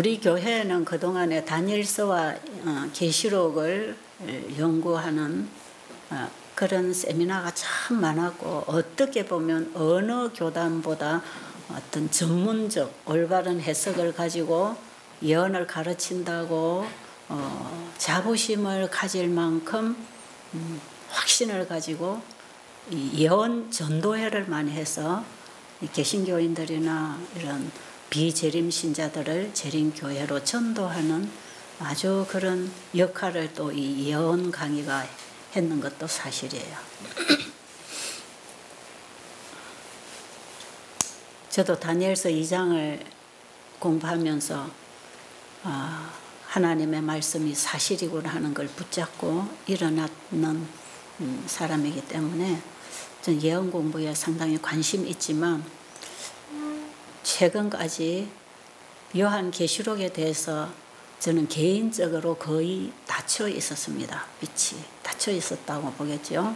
우리 교회는 그동안에 다니엘서와 어, 계시록을 연구하는 어, 그런 세미나가 참 많았고 어떻게 보면 어느 교단보다 어떤 전문적 올바른 해석을 가지고 예언을 가르친다고 어, 자부심을 가질 만큼 음, 확신을 가지고 예언 전도회를 많이 해서 개신교인들이나 이런 비재림 신자들을 재림 교회로 전도하는 아주 그런 역할을 또 이 예언 강의가 했는 것도 사실이에요. 저도 다니엘서 2장을 공부하면서 아, 하나님의 말씀이 사실이구나 하는 걸 붙잡고 일어났는 음, 사람이기 때문에 전 예언 공부에 상당히 관심 있지만 최근까지 요한 계시록에 대해서 저는 개인적으로 거의 닫혀 있었습니다. 빛이 닫혀 있었다고 보겠죠.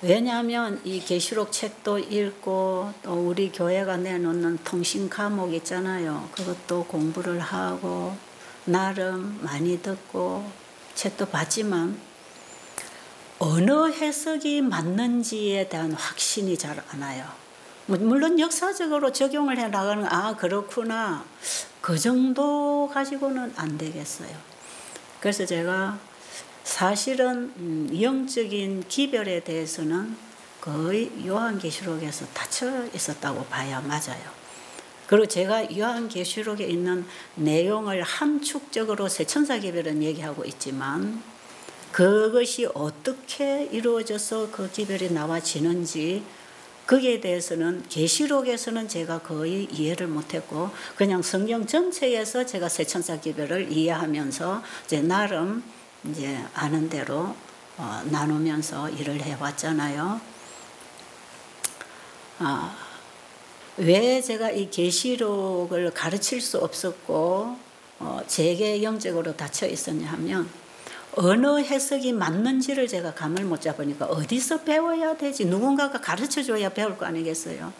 왜냐하면 이 계시록 책도 읽고 또 우리 교회가 내놓는 통신 과목 있잖아요. 그것도 공부를 하고 나름 많이 듣고 책도 봤지만 어느 해석이 맞는지에 대한 확신이 잘 안 와요. 뭐 물론 역사적으로 적용을 해 나가는 아 그렇구나 그 정도 가지고는 안 되겠어요. 그래서 제가 사실은 음, 영적인 기별에 대해서는 거의 요한계시록에서 닫혀 있었다고 봐야 맞아요. 그리고 제가 요한계시록에 있는 내용을 함축적으로 세천사 기별은 얘기하고 있지만 그것이 어떻게 이루어져서 그 기별이 나와지는지 거기에 대해서는 계시록에서는 제가 거의 이해를 못했고 그냥 성경 전체에서 제가 세천사 기별을 이해하면서 이제 나름 이제 아는 대로 어, 나누면서 일을 해왔잖아요. 아, 왜 제가 이 계시록을 가르칠 수 없었고 어, 제게 영적으로 닫혀 있었냐 하면 어느 해석이 맞는지를 제가 감을 못 잡으니까 어디서 배워야 되지? 누군가가 가르쳐 줘야 배울 거 아니겠어요?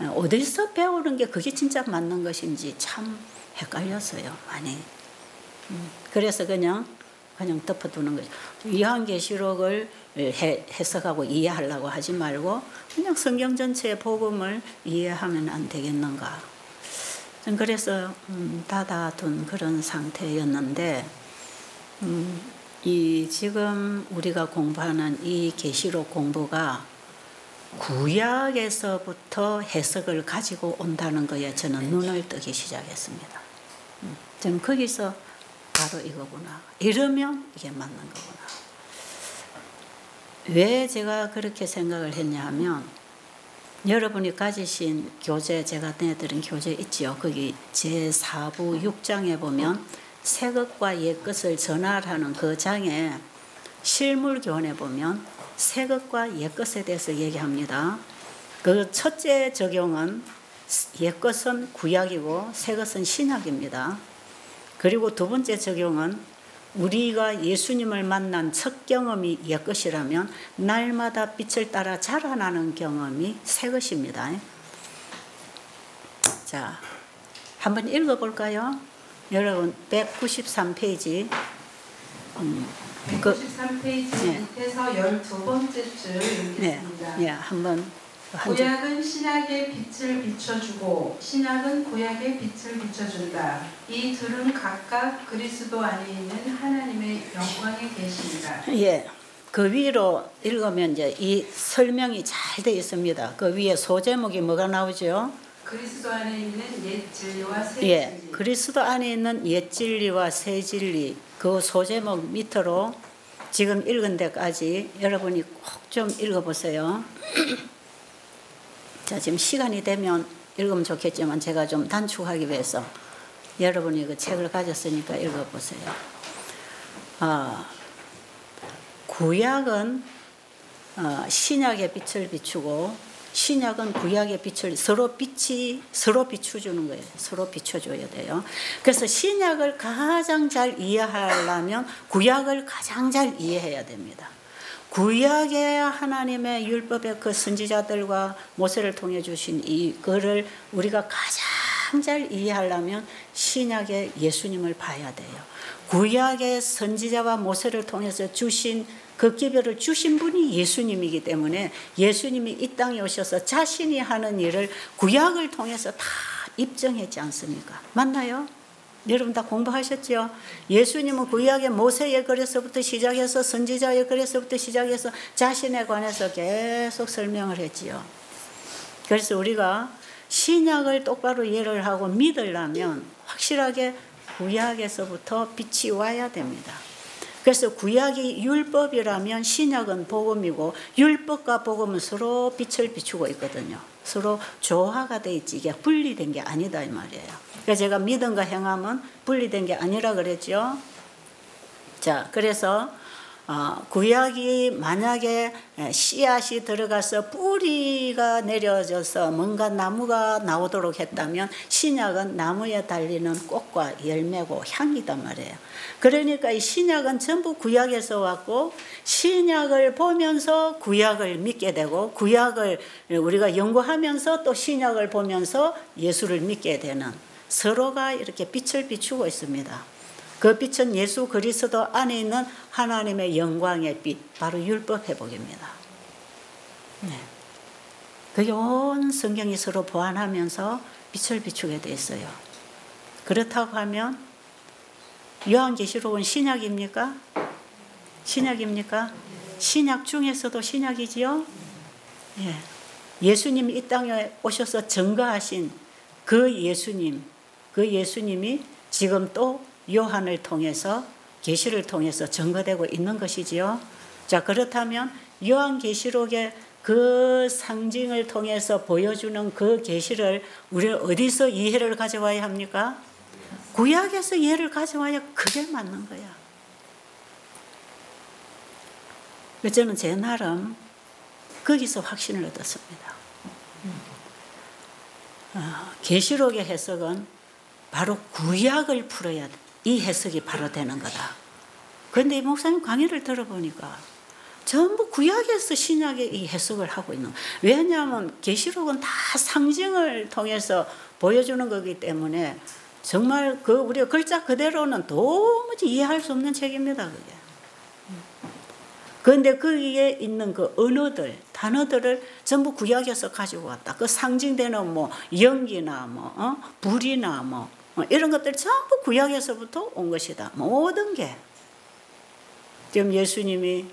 어, 어디서 배우는 게 그게 진짜 맞는 것인지 참 헷갈렸어요, 많이. 음, 그래서 그냥, 그냥 덮어두는 거죠. 요한계시록을 해석하고 이해하려고 하지 말고 그냥 성경 전체의 복음을 이해하면 안 되겠는가. 그래서 음, 닫아둔 그런 상태였는데 음, 이 지금 우리가 공부하는 이 계시록 공부가 구약에서부터 해석을 가지고 온다는 거에 저는 눈을 뜨기 시작했습니다. 음, 저는 거기서 바로 이거구나. 이러면 이게 맞는 거구나. 왜 제가 그렇게 생각을 했냐 하면 여러분이 가지신 교재, 제가 내드린 교재 있지요. 거기 제4부 6장에 보면 새 것과 옛 것을 전환하는 그 장에 실물 교환해 보면 새 것과 옛 것에 대해서 얘기합니다. 그 첫째 적용은 옛 것은 구약이고 새 것은 신약입니다. 그리고 두 번째 적용은 우리가 예수님을 만난 첫 경험이 옛 것이라면 날마다 빛을 따라 자라나는 경험이 새 것입니다. 자, 한번 읽어볼까요? 여러분 193페이지 음, 193페이지 그, 네. 밑에서 12번째 줄 읽겠습니다. 네, 네, 한번 구약은 신약의 빛을 비춰주고 신약은 구약의 빛을 비춰준다. 이 둘은 각각 그리스도 안에 있는 하나님의 영광에 계십니다. 예. 그 위로 읽으면 이제 이 설명이 잘 되어 있습니다. 그 위에 소제목이 뭐가 나오죠? 그리스도 안에 있는 옛 진리와 새 예, 진리. 그리스도 안에 있는 옛 진리와 새 진리 그 소제목 밑으로 지금 읽은 데까지 여러분이 꼭 좀 읽어보세요. 자, 지금 시간이 되면 읽으면 좋겠지만 제가 좀 단축하기 위해서 여러분이 그 책을 가졌으니까 읽어보세요. 어, 구약은 어, 신약의 빛을 비추고 신약은 구약의 빛을 서로 빛이 서로 비춰주는 거예요. 서로 비춰줘야 돼요. 그래서 신약을 가장 잘 이해하려면 구약을 가장 잘 이해해야 됩니다. 구약의 하나님의 율법의 그 선지자들과 모세를 통해 주신 이거를 우리가 가장 잘 이해하려면 신약의 예수님을 봐야 돼요. 구약의 선지자와 모세를 통해서 주신 그 기별을 주신 분이 예수님이기 때문에 예수님이 이 땅에 오셔서 자신이 하는 일을 구약을 통해서 다 입증했지 않습니까? 맞나요? 여러분 다 공부하셨죠? 예수님은 구약의 모세의 글에서부터 시작해서 선지자의 글에서부터 시작해서 자신에 관해서 계속 설명을 했지요. 그래서 우리가 신약을 똑바로 이해를 하고 믿으려면 확실하게 구약에서부터 빛이 와야 됩니다. 그래서 구약이 율법이라면 신약은 복음이고 율법과 복음은 서로 빛을 비추고 있거든요. 서로 조화가 돼 있지 이게 분리된 게 아니다 이 말이에요. 그래서 제가 믿음과 행함은 분리된 게 아니라 그랬죠. 자, 그래서 어, 구약이 만약에 씨앗이 들어가서 뿌리가 내려져서 뭔가 나무가 나오도록 했다면 신약은 나무에 달리는 꽃과 열매고 향이단 말이에요. 그러니까 이 신약은 전부 구약에서 왔고 신약을 보면서 구약을 믿게 되고 구약을 우리가 연구하면서 또 신약을 보면서 예수를 믿게 되는 서로가 이렇게 빛을 비추고 있습니다. 그 빛은 예수 그리스도 안에 있는 하나님의 영광의 빛, 바로 율법 회복입니다. 네. 그게 온 성경이 서로 보완하면서 빛을 비추게 돼 있어요. 그렇다고 하면 요한계시록은 신약입니까? 신약입니까? 신약 중에서도 신약이지요? 예. 예수님이 이 땅에 오셔서 증거하신 그 예수님, 그 예수님이 지금 또 요한을 통해서 계시를 통해서 증거되고 있는 것이지요. 자, 그렇다면 요한 계시록의 그 상징을 통해서 보여주는 그 계시를 우리는 어디서 이해를 가져와야 합니까? 구약에서 이해를 가져와야 그게 맞는 거야. 저는 제 나름 거기서 확신을 얻었습니다. 어, 계시록의 해석은 바로 구약을 풀어야 돼. 이 해석이 바로 되는 거다. 그런데 이 목사님 강의를 들어보니까 전부 구약에서 신약의 이 해석을 하고 있는. 왜냐하면 계시록은 다 상징을 통해서 보여주는 거기 때문에 정말 그 우리가 글자 그대로는 도무지 이해할 수 없는 책입니다. 그게. 그런데 거기에 있는 그 언어들, 단어들을 전부 구약에서 가지고 왔다. 그 상징되는 뭐 연기나 뭐 어? 불이나 뭐 어, 이런 것들 전부 구약에서부터 온 것이다. 모든 게. 지금 예수님이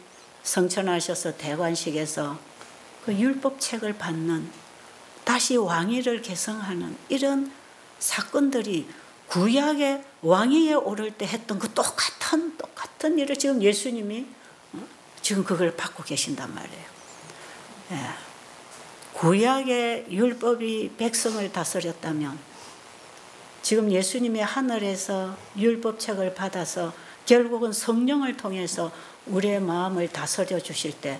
성천하셔서 대관식에서 그 율법책을 받는 다시 왕위를 개성하는 이런 사건들이 구약의 왕위에 오를 때 했던 그 똑같은 똑같은 일을 지금 예수님이 어, 지금 그걸 받고 계신단 말이에요. 예. 구약의 율법이 백성을 다스렸다면 지금 예수님의 하늘에서 율법책을 받아서 결국은 성령을 통해서 우리의 마음을 다스려 주실 때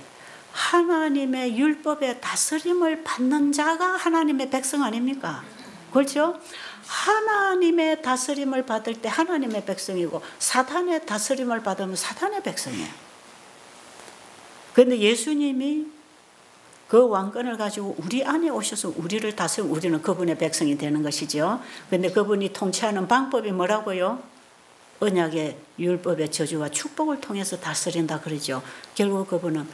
하나님의 율법의 다스림을 받는 자가 하나님의 백성 아닙니까? 그렇죠? 하나님의 다스림을 받을 때 하나님의 백성이고 사탄의 다스림을 받으면 사탄의 백성이에요. 그런데 예수님이 그 왕권을 가지고 우리 안에 오셔서 우리를 다스리고 우리는 그분의 백성이 되는 것이죠. 근데 그분이 통치하는 방법이 뭐라고요? 언약의 율법의 저주와 축복을 통해서 다스린다 그러죠. 결국 그분은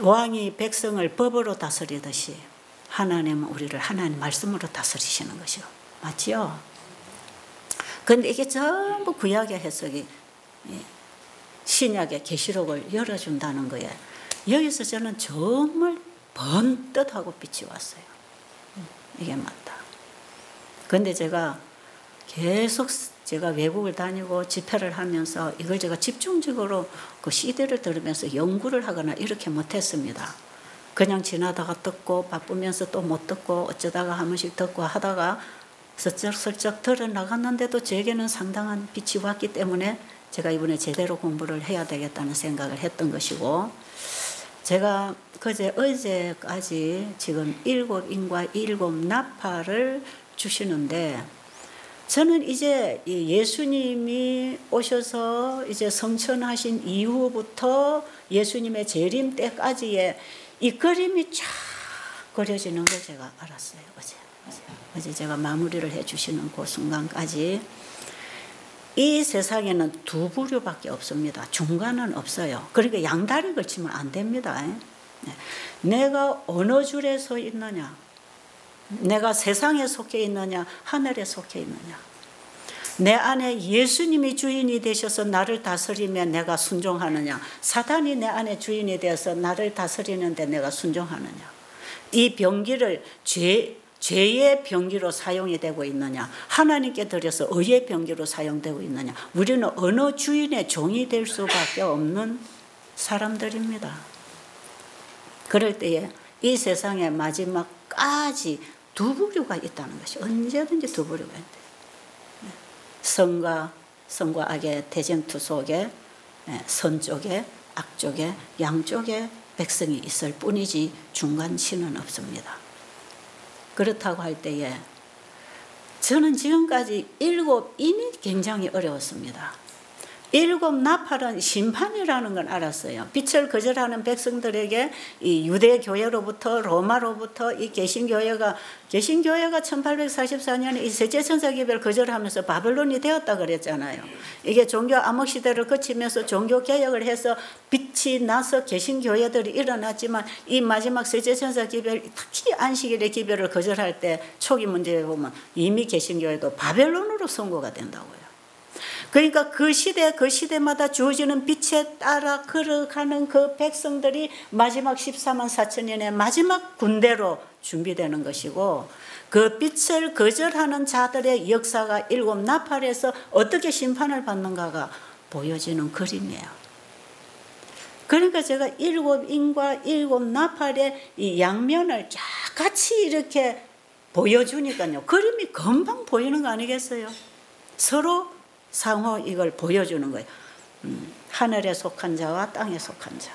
왕이 백성을 법으로 다스리듯이 하나님은 우리를 하나님 말씀으로 다스리시는 것이요. 맞지요? 근데 이게 전부 구약의 해석이 예, 신약의 계시록을 열어준다는 거예요. 여기서 저는 정말 번듯하고 빛이 왔어요. 이게 맞다. 근데 제가 계속 제가 외국을 다니고 집회를 하면서 이걸 제가 집중적으로 그 CD를 들으면서 연구를 하거나 이렇게 못했습니다. 그냥 지나다가 듣고 바쁘면서 또 못 듣고 어쩌다가 한 번씩 듣고 하다가 슬쩍슬쩍 들어 나갔는데도 제게는 상당한 빛이 왔기 때문에 제가 이번에 제대로 공부를 해야 되겠다는 생각을 했던 것이고 제가 그제 어제까지 지금 일곱 인과 일곱 나팔을 주시는데 저는 이제 예수님이 오셔서 이제 성천하신 이후부터 예수님의 재림 때까지의 이 그림이 쫙 그려지는 걸 제가 알았어요 어제 어제 제가 마무리를 해주시는 그 순간까지 이 세상에는 두 부류밖에 없습니다. 중간은 없어요. 그러니까 양다리 걸치면 안 됩니다. 네. 내가 어느 줄에 서 있느냐, 내가 세상에 속해 있느냐, 하늘에 속해 있느냐. 내 안에 예수님이 주인이 되셔서 나를 다스리면 내가 순종하느냐, 사단이 내 안에 주인이 되어서 나를 다스리는데 내가 순종하느냐. 이 병기를 죄, 죄의 병기로 사용이 되고 있느냐 하나님께 드려서 의의 병기로 사용되고 있느냐 우리는 어느 주인의 종이 될 수밖에 없는 사람들입니다. 그럴 때에 이 세상의 마지막까지 두 부류가 있다는 것이 언제든지 두 부류가 있다. 선과 선과 악의 대쟁투 속에 예, 선 쪽에 악 쪽에 양 쪽에 백성이 있을 뿐이지 중간치는 없습니다. 그렇다고 할 때에 저는 지금까지 일곱 인이 굉장히 어려웠습니다. 일곱 나팔은 심판이라는 걸 알았어요. 빛을 거절하는 백성들에게 이 유대 교회로부터 로마로부터 이 개신교회가 개신교회가 1844년에 이 셋째 천사 기별 거절하면서 바벨론이 되었다 그랬잖아요. 이게 종교 암흑 시대를 거치면서 종교 개혁을 해서 빛이 나서 개신교회들이 일어났지만 이 마지막 셋째 천사 기별 특히 안식일의 기별을 거절할 때 초기 문제에 보면 이미 개신교회도 바벨론으로 선고가 된다고요. 그러니까 그 시대 그 시대마다 주어지는 빛에 따라 걸어가는 그 백성들이 마지막 14만 4천 년의 마지막 군대로 준비되는 것이고 그 빛을 거절하는 자들의 역사가 일곱 나팔에서 어떻게 심판을 받는가가 보여지는 그림이에요. 그러니까 제가 일곱 인과 일곱 나팔의 이 양면을 쫙 같이 이렇게 보여주니까요. 그림이 금방 보이는 거 아니겠어요? 서로 상호 이걸 보여주는 거예요. 음, 하늘에 속한 자와 땅에 속한 자.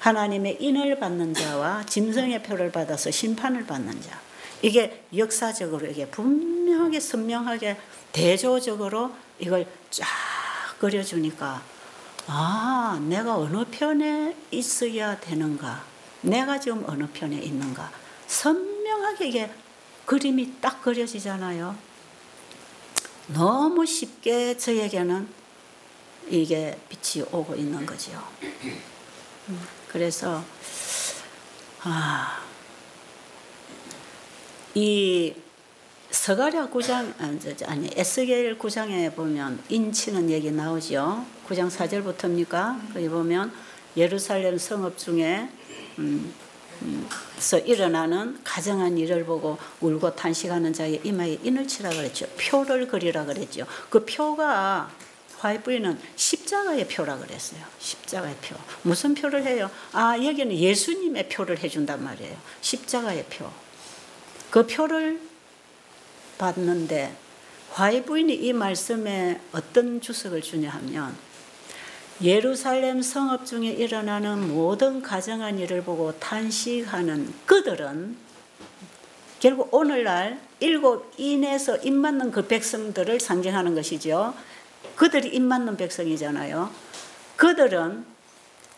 하나님의 인을 받는 자와 짐승의 표를 받아서 심판을 받는 자. 이게 역사적으로 이게 분명하게 선명하게 대조적으로 이걸 쫙 그려주니까 아 내가 어느 편에 있어야 되는가 내가 지금 어느 편에 있는가 선명하게 이게 그림이 딱 그려지잖아요. 너무 쉽게 저에게는 이게 빛이 오고 있는 거죠. 음, 그래서 아, 이 서가랴 구장 아, 아니 에스겔 구장에 보면 인치는 얘기 나오죠. 구장 4절부터입니까? 거기 보면 예루살렘 성읍 중에 음, 서 일어나는 가정한 일을 보고 울고 탄식하는 자의 이마에 인을 치라 그랬죠. 표를 그리라 그랬죠. 그 표가 화이부인은 십자가의 표라 그랬어요. 십자가의 표. 무슨 표를 해요? 아, 여기는 예수님의 표를 해준단 말이에요. 십자가의 표. 그 표를 받는데 화이부인이 이 말씀에 어떤 주석을 주냐 하면 예루살렘 성읍 중에 일어나는 모든 가정한 일을 보고 탄식하는 그들은 결국 오늘날 일곱 인에서 입 맞는 그 백성들을 상징하는 것이죠. 그들이 입 맞는 백성이잖아요. 그들은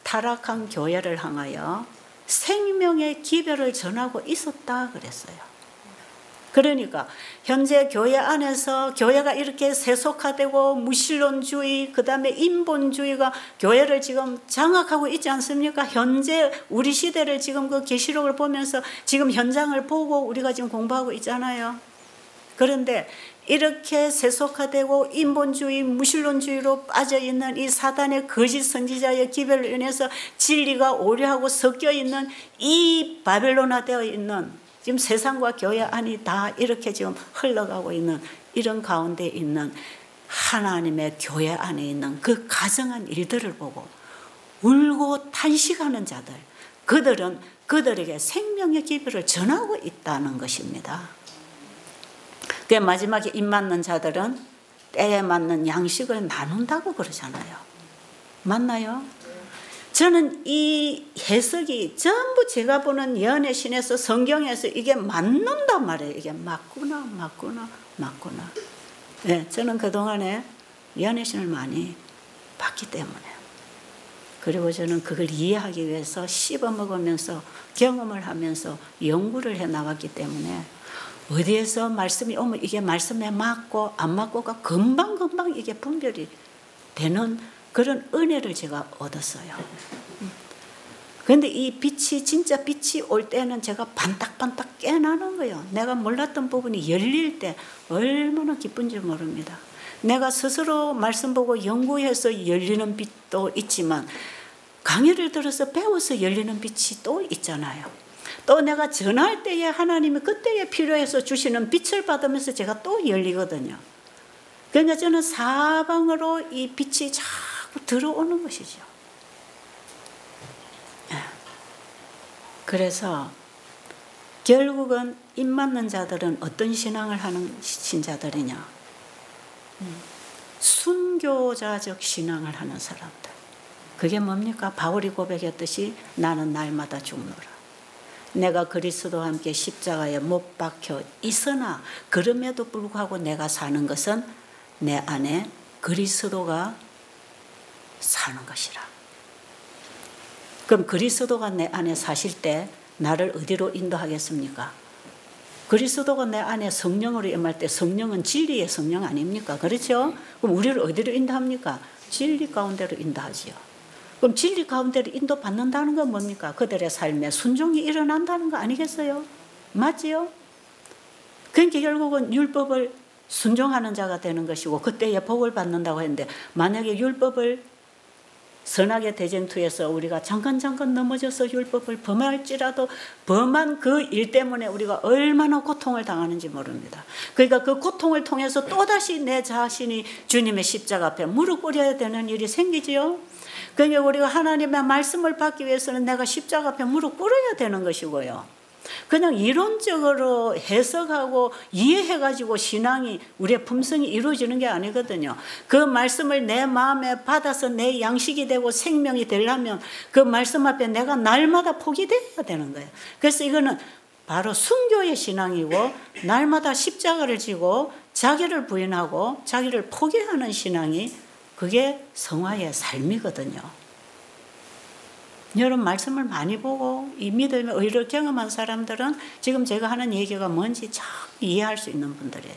타락한 교회를 향하여 생명의 기별을 전하고 있었다 그랬어요. 그러니까 현재 교회 안에서 교회가 이렇게 세속화되고 무신론주의 그다음에 인본주의가 교회를 지금 장악하고 있지 않습니까? 현재 우리 시대를 지금 그 계시록을 보면서 지금 현장을 보고 우리가 지금 공부하고 있잖아요. 그런데 이렇게 세속화되고 인본주의, 무신론주의로 빠져 있는 이 사단의 거짓 선지자의 기별로 인해서 진리가 오류하고 섞여 있는 이 바벨론화되어 있는 지금 세상과 교회 안이 다 이렇게 지금 흘러가고 있는 이런 가운데 있는 하나님의 교회 안에 있는 그 가정한 일들을 보고 울고 탄식하는 자들, 그들은 그들에게 생명의 기별을 전하고 있다는 것입니다. 그 마지막에 입 맞는 자들은 때에 맞는 양식을 나눈다고 그러잖아요. 맞나요? 저는 이 해석이 전부 제가 보는 연애 신에서 성경에서 이게 맞는단 말이에요. 이게 맞구나, 맞구나, 맞구나. 네, 저는 그동안에 연애 신을 많이 봤기 때문에. 그리고 저는 그걸 이해하기 위해서 씹어 먹으면서 경험을 하면서 연구를 해 나왔기 때문에 어디에서 말씀이 오면 이게 말씀에 맞고 안 맞고가 금방금방 이게 분별이 되는 그런 은혜를 제가 얻었어요. 그런데 이 빛이 진짜 빛이 올 때는 제가 반딱반딱 깨나는 거예요. 내가 몰랐던 부분이 열릴 때 얼마나 기쁜지 모릅니다. 내가 스스로 말씀 보고 연구해서 열리는 빛도 있지만 강의를 들어서 배워서 열리는 빛이 또 있잖아요. 또 내가 전할 때에 하나님이 그때에 필요해서 주시는 빛을 받으면서 제가 또 열리거든요. 그러니까 저는 사방으로 이 빛이 자꾸 들어오는 것이죠. 예. 그래서 결국은 입 맞는 자들은 어떤 신앙을 하는 신자들이냐? 음. 순교자적 신앙을 하는 사람들. 그게 뭡니까? 바울이 고백했듯이 나는 날마다 죽노라. 내가 그리스도와 함께 십자가에 못 박혀 있으나 그럼에도 불구하고 내가 사는 것은 내 안에 그리스도가 사는 것이라. 그럼 그리스도가 내 안에 사실 때 나를 어디로 인도하겠습니까? 그리스도가 내 안에 성령으로 임할 때 성령은 진리의 성령 아닙니까? 그렇죠? 그럼 우리를 어디로 인도합니까? 진리 가운데로 인도하지요. 그럼 진리 가운데로 인도받는다는 건 뭡니까? 그들의 삶에 순종이 일어난다는 거 아니겠어요? 맞지요? 그러니까 결국은 율법을 순종하는 자가 되는 것이고 그때에 복을 받는다고 했는데 만약에 율법을 선악의 대쟁투에서 우리가 잠깐 잠깐 넘어져서 율법을 범할지라도 범한 그 일 때문에 우리가 얼마나 고통을 당하는지 모릅니다. 그러니까 그 고통을 통해서 또다시 내 자신이 주님의 십자가 앞에 무릎 꿇어야 되는 일이 생기지요. 그러니까 우리가 하나님의 말씀을 받기 위해서는 내가 십자가 앞에 무릎 꿇어야 되는 것이고요. 그냥 이론적으로 해석하고 이해해가지고 신앙이 우리의 품성이 이루어지는 게 아니거든요. 그 말씀을 내 마음에 받아서 내 양식이 되고 생명이 되려면 그 말씀 앞에 내가 날마다 포기돼야 되는 거예요. 그래서 이거는 바로 순교의 신앙이고 날마다 십자가를 지고 자기를 부인하고 자기를 포기하는 신앙이 그게 성화의 삶이거든요. 여러분 말씀을 많이 보고 이 믿음의 의를 경험한 사람들은 지금 제가 하는 얘기가 뭔지 참 이해할 수 있는 분들이에요.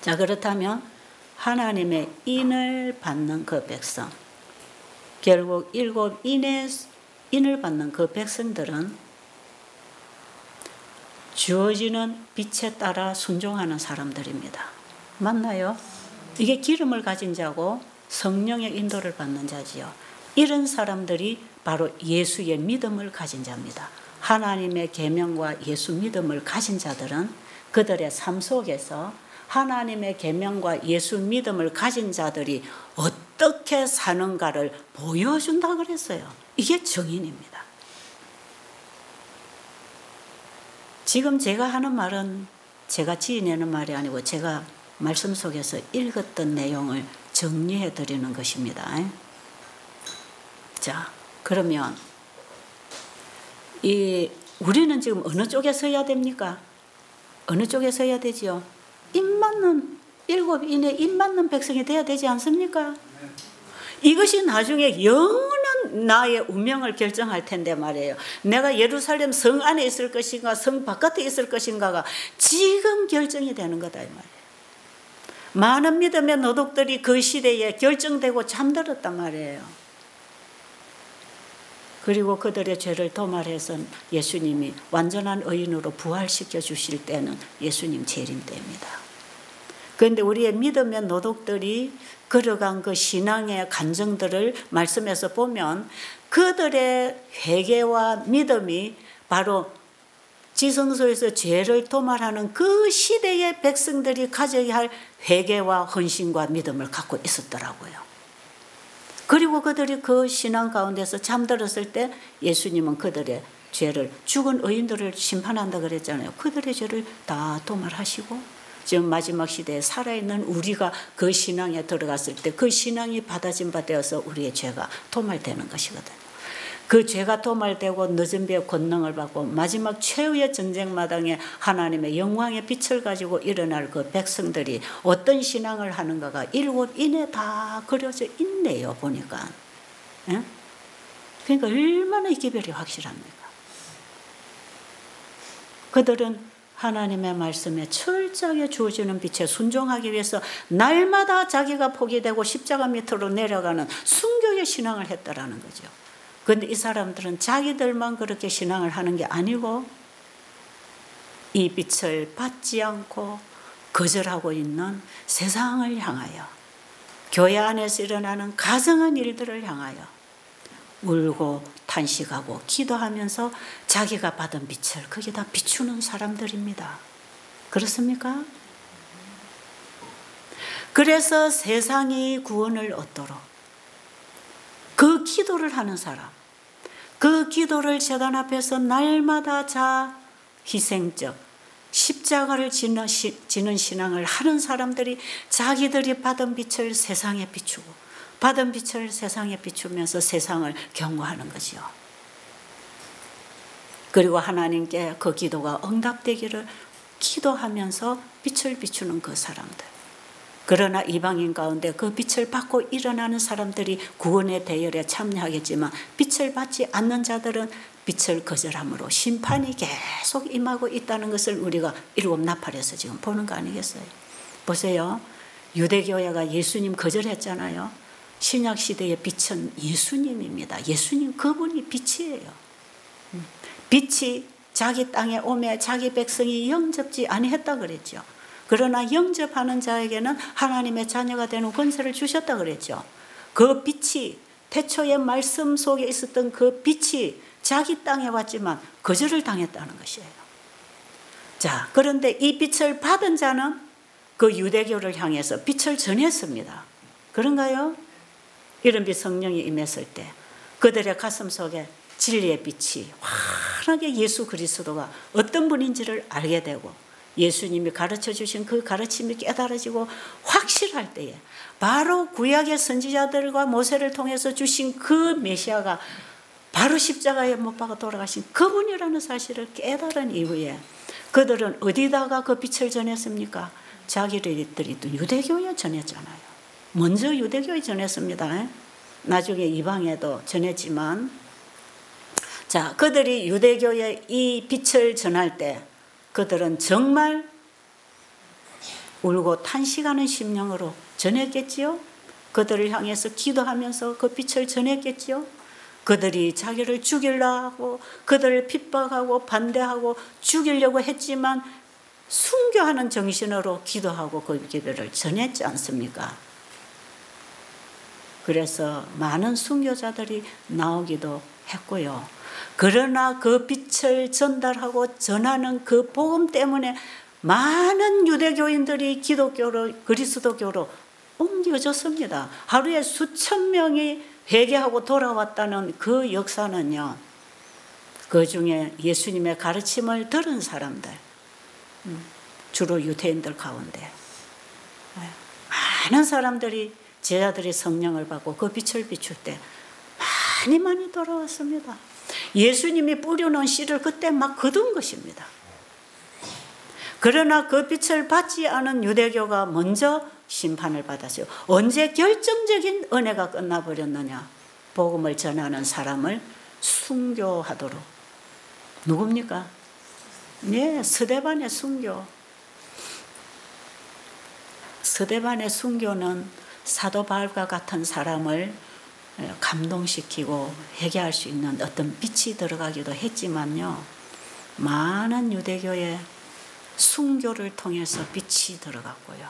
자 그렇다면 하나님의 인을 받는 그 백성 결국 일곱 인의 인을 받는 그 백성들은 주어지는 빛에 따라 순종하는 사람들입니다. 맞나요? 이게 기름을 가진 자고 성령의 인도를 받는 자지요. 이런 사람들이 바로 예수의 믿음을 가진 자입니다. 하나님의 계명과 예수 믿음을 가진 자들은 그들의 삶 속에서 하나님의 계명과 예수 믿음을 가진 자들이 어떻게 사는가를 보여준다 그랬어요. 이게 정인입니다. 지금 제가 하는 말은 제가 지어내는 말이 아니고 제가 말씀 속에서 읽었던 내용을 정리해 드리는 것입니다. 자, 그러면 이 우리는 지금 어느 쪽에 서야 됩니까? 어느 쪽에 서야 되지요? 입 맞는 일곱 인에 입 맞는 백성이 돼야 되지 않습니까? 이것이 나중에 영원한 나의 운명을 결정할 텐데 말이에요. 내가 예루살렘 성 안에 있을 것인가, 성 바깥에 있을 것인가가 지금 결정이 되는 거다 이 말이에요. 많은 믿음의 노독들이 그 시대에 결정되고 잠들었단 말이에요. 그리고 그들의 죄를 도말해서 예수님이 완전한 의인으로 부활시켜 주실 때는 예수님 재림 때입니다. 그런데 우리의 믿음의 노독들이 걸어간 그 신앙의 간정들을 말씀에서 보면 그들의 회개와 믿음이 바로 지성소에서 죄를 도말하는 그 시대의 백성들이 가져야 할 회개와 헌신과 믿음을 갖고 있었더라고요. 그리고 그들이 그 신앙 가운데서 잠들었을 때 예수님은 그들의 죄를 죽은 의인들을 심판한다 그랬잖아요. 그들의 죄를 다 도말하시고 지금 마지막 시대에 살아있는 우리가 그 신앙에 들어갔을 때 그 신앙이 받아진 바 되어서 우리의 죄가 도말되는 것이거든요. 그 죄가 도말되고 늦은 비의 권능을 받고 마지막 최후의 전쟁 마당에 하나님의 영광의 빛을 가지고 일어날 그 백성들이 어떤 신앙을 하는가가 일곱 인에 다 그려져 있네요 보니까. 예? 그러니까 얼마나 이 기별이 확실합니까? 그들은 하나님의 말씀에 철저하게 주어지는 빛에 순종하기 위해서 날마다 자기가 포기되고 십자가 밑으로 내려가는 순교의 신앙을 했다라는 거죠. 그런데 이 사람들은 자기들만 그렇게 신앙을 하는 게 아니고 이 빛을 받지 않고 거절하고 있는 세상을 향하여 교회 안에서 일어나는 가정한 일들을 향하여 울고 탄식하고 기도하면서 자기가 받은 빛을 거기다 비추는 사람들입니다. 그렇습니까? 그래서 세상이 구원을 얻도록 그 기도를 하는 사람, 그 기도를 재단 앞에서 날마다 자 희생적 십자가를 지는, 신앙을 하는 사람들이 자기들이 받은 빛을 세상에 비추고 받은 빛을 세상에 비추면서 세상을 경고하는 거지요. 그리고 하나님께 그 기도가 응답되기를 기도하면서 빛을 비추는 그 사람들. 그러나 이방인 가운데 그 빛을 받고 일어나는 사람들이 구원의 대열에 참여하겠지만 빛을 받지 않는 자들은 빛을 거절함으로 심판이 계속 임하고 있다는 것을 우리가 일곱 나팔에서 지금 보는 거 아니겠어요? 보세요. 유대교회가 예수님 거절했잖아요. 신약 시대의 빛은 예수님입니다. 예수님 그분이 빛이에요. 음. 빛이 자기 땅에 오매 자기 백성이 영접지 아니했다 그랬죠. 그러나 영접하는 자에게는 하나님의 자녀가 되는 권세를 주셨다 그랬죠. 그 빛이 태초의 말씀 속에 있었던 그 빛이 자기 땅에 왔지만 거절을 당했다는 것이에요. 자, 그런데 이 빛을 받은 자는 그 유대교를 향해서 빛을 전했습니다. 그런가요? 이런 빛 성령이 임했을 때 그들의 가슴 속에 진리의 빛이 환하게 예수 그리스도가 어떤 분인지를 알게 되고 예수님이 가르쳐 주신 그 가르침이 깨달아지고 확실할 때에 바로 구약의 선지자들과 모세를 통해서 주신 그 메시아가 바로 십자가에 못 박아 돌아가신 그분이라는 사실을 깨달은 이후에 그들은 어디다가 그 빛을 전했습니까? 자기들이 또 유대교에 전했잖아요. 먼저 유대교에 전했습니다. 나중에 이방에도 전했지만 자 그들이 유대교에 이 빛을 전할 때 그들은 정말 울고 탄식하는 심령으로 전했겠지요. 그들을 향해서 기도하면서 그 빛을 전했겠지요. 그들이 자기를 죽이려고 그들을 핍박하고 반대하고 죽이려고 했지만 순교하는 정신으로 기도하고 그 기도를 전했지 않습니까? 그래서 많은 순교자들이 나오기도 했고요. 그러나 그 빛을 전달하고 전하는 그 복음 때문에 많은 유대교인들이 기독교로 그리스도교로 옮겨졌습니다. 하루에 수천 명이 회개하고 돌아왔다는 그 역사는요. 그 중에 예수님의 가르침을 들은 사람들, 음, 주로 유대인들 가운데 많은 사람들이 제자들이 성령을 받고 그 빛을 비출 때 많이 많이 돌아왔습니다. 예수님이 뿌려놓은 씨를 그때 막 거둔 것입니다. 그러나 그 빛을 받지 않은 유대교가 먼저 심판을 받았어요. 언제 결정적인 은혜가 끝나버렸느냐? 복음을 전하는 사람을 순교하도록. 누굽니까? 네, 스데반의 순교. 스데반의 순교는 사도 바울과 같은 사람을 감동시키고 회개할 수 있는 어떤 빛이 들어가기도 했지만요. 많은 유대교의 순교를 통해서 빛이 들어갔고요.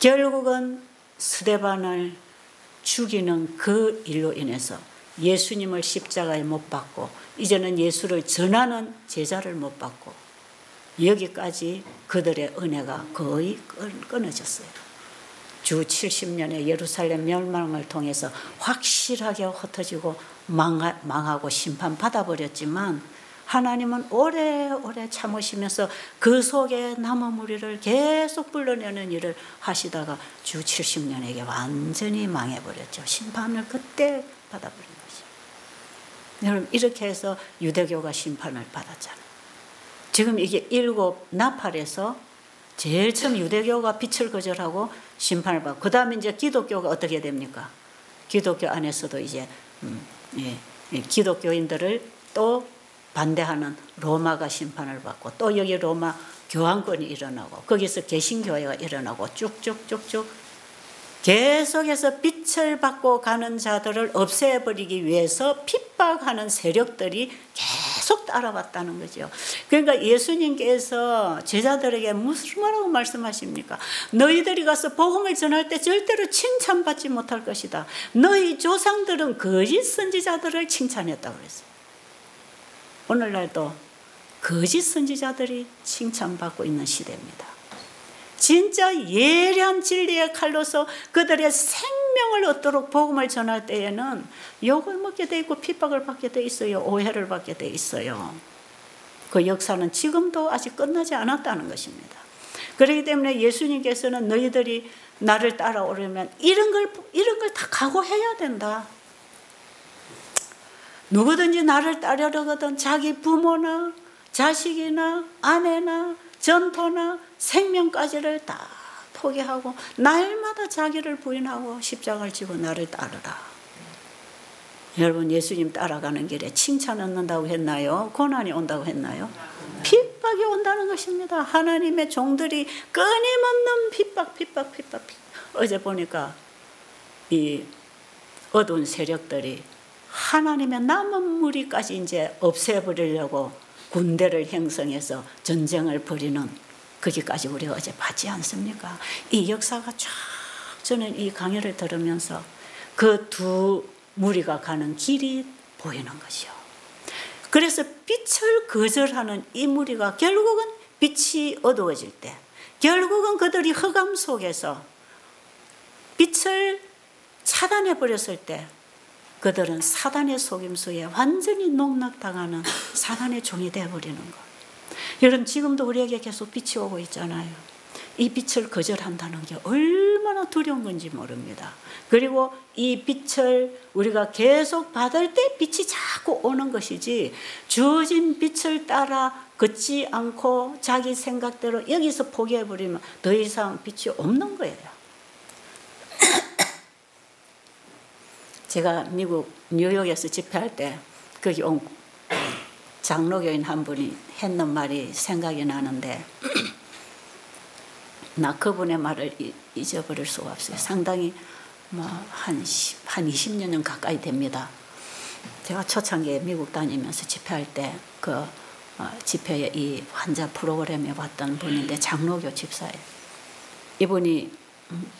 결국은 스데반을 죽이는 그 일로 인해서 예수님을 십자가에 못 박고 이제는 예수를 전하는 제자를 못 받고 여기까지 그들의 은혜가 거의 끊어졌어요. 주 70년의 예루살렘 멸망을 통해서 확실하게 흩어지고 망하고 심판받아 버렸지만 하나님은 오래오래 참으시면서 그 속에 남은 무리를 계속 불러내는 일을 하시다가 주 70년에게 완전히 망해버렸죠. 심판을 그때 받아버린 거죠. 여러분 이렇게 해서 유대교가 심판을 받았잖아요. 지금 이게 일곱 나팔에서 제일 처음 유대교가 빛을 거절하고 심판을 받고 그 다음에 이제 기독교가 어떻게 됩니까? 기독교 안에서도 이제 음, 예, 예, 기독교인들을 또 반대하는 로마가 심판을 받고 또 여기 로마 교황권이 일어나고 거기서 개신교회가 일어나고 쭉쭉쭉쭉 계속해서 빛을 받고 가는 자들을 없애버리기 위해서 핍박하는 세력들이 계속 따라왔다는 거죠. 그러니까 예수님께서 제자들에게 무슨 뭐라고 말씀하십니까? 너희들이 가서 복음을 전할 때 절대로 칭찬받지 못할 것이다. 너희 조상들은 거짓 선지자들을 칭찬했다고 그랬어요. 오늘날도 거짓 선지자들이 칭찬받고 있는 시대입니다. 진짜 예리한 진리의 칼로서 그들의 생명을 얻도록 복음을 전할 때에는 욕을 먹게 돼 있고 핍박을 받게 돼 있어요. 오해를 받게 돼 있어요. 그 역사는 지금도 아직 끝나지 않았다는 것입니다. 그렇기 때문에 예수님께서는 너희들이 나를 따라오려면 이런 걸 이런 걸 다 각오해야 된다. 누구든지 나를 따르려거든 자기 부모나 자식이나 아내나 전토나 생명까지를 다 포기하고 날마다 자기를 부인하고 십자가를 지고 나를 따르라. 여러분 예수님 따라가는 길에 칭찬 얻는다고 했나요? 고난이 온다고 했나요? 핍박이 온다는 것입니다. 하나님의 종들이 끊임없는 핍박, 핍박, 핍박. 어제 보니까 이 어두운 세력들이 하나님의 남은 무리까지 이제 없애버리려고 군대를 형성해서 전쟁을 벌이는 거기까지 우리가 어제 봤지 않습니까? 이 역사가 쫙 저는 이 강의를 들으면서 그 두 무리가 가는 길이 보이는 것이요. 그래서 빛을 거절하는 이 무리가 결국은 빛이 어두워질 때, 결국은 그들이 흑암 속에서 빛을 차단해 버렸을 때, 그들은 사단의 속임수에 완전히 농락당하는 사단의 종이 되어버리는 것. 여러분, 지금도 우리에게 계속 빛이 오고 있잖아요. 이 빛을 거절한다는 게 얼마나 두려운 건지 모릅니다. 그리고 이 빛을 우리가 계속 받을 때 빛이 자꾸 오는 것이지 주어진 빛을 따라 걷지 않고 자기 생각대로 여기서 포기해버리면 더 이상 빛이 없는 거예요. 제가 미국 뉴욕에서 집회할 때 거기 온 장로교인 한 분이 했는 말이 생각이 나는데 나 그분의 말을 잊어버릴 수가 없어요. 상당히 뭐한 한 20년 가까이 됩니다. 제가 초창기에 미국 다니면서 집회할 때그 어, 집회에 이 환자 프로그램에 왔던 분인데 장로교 집사예요. 이분이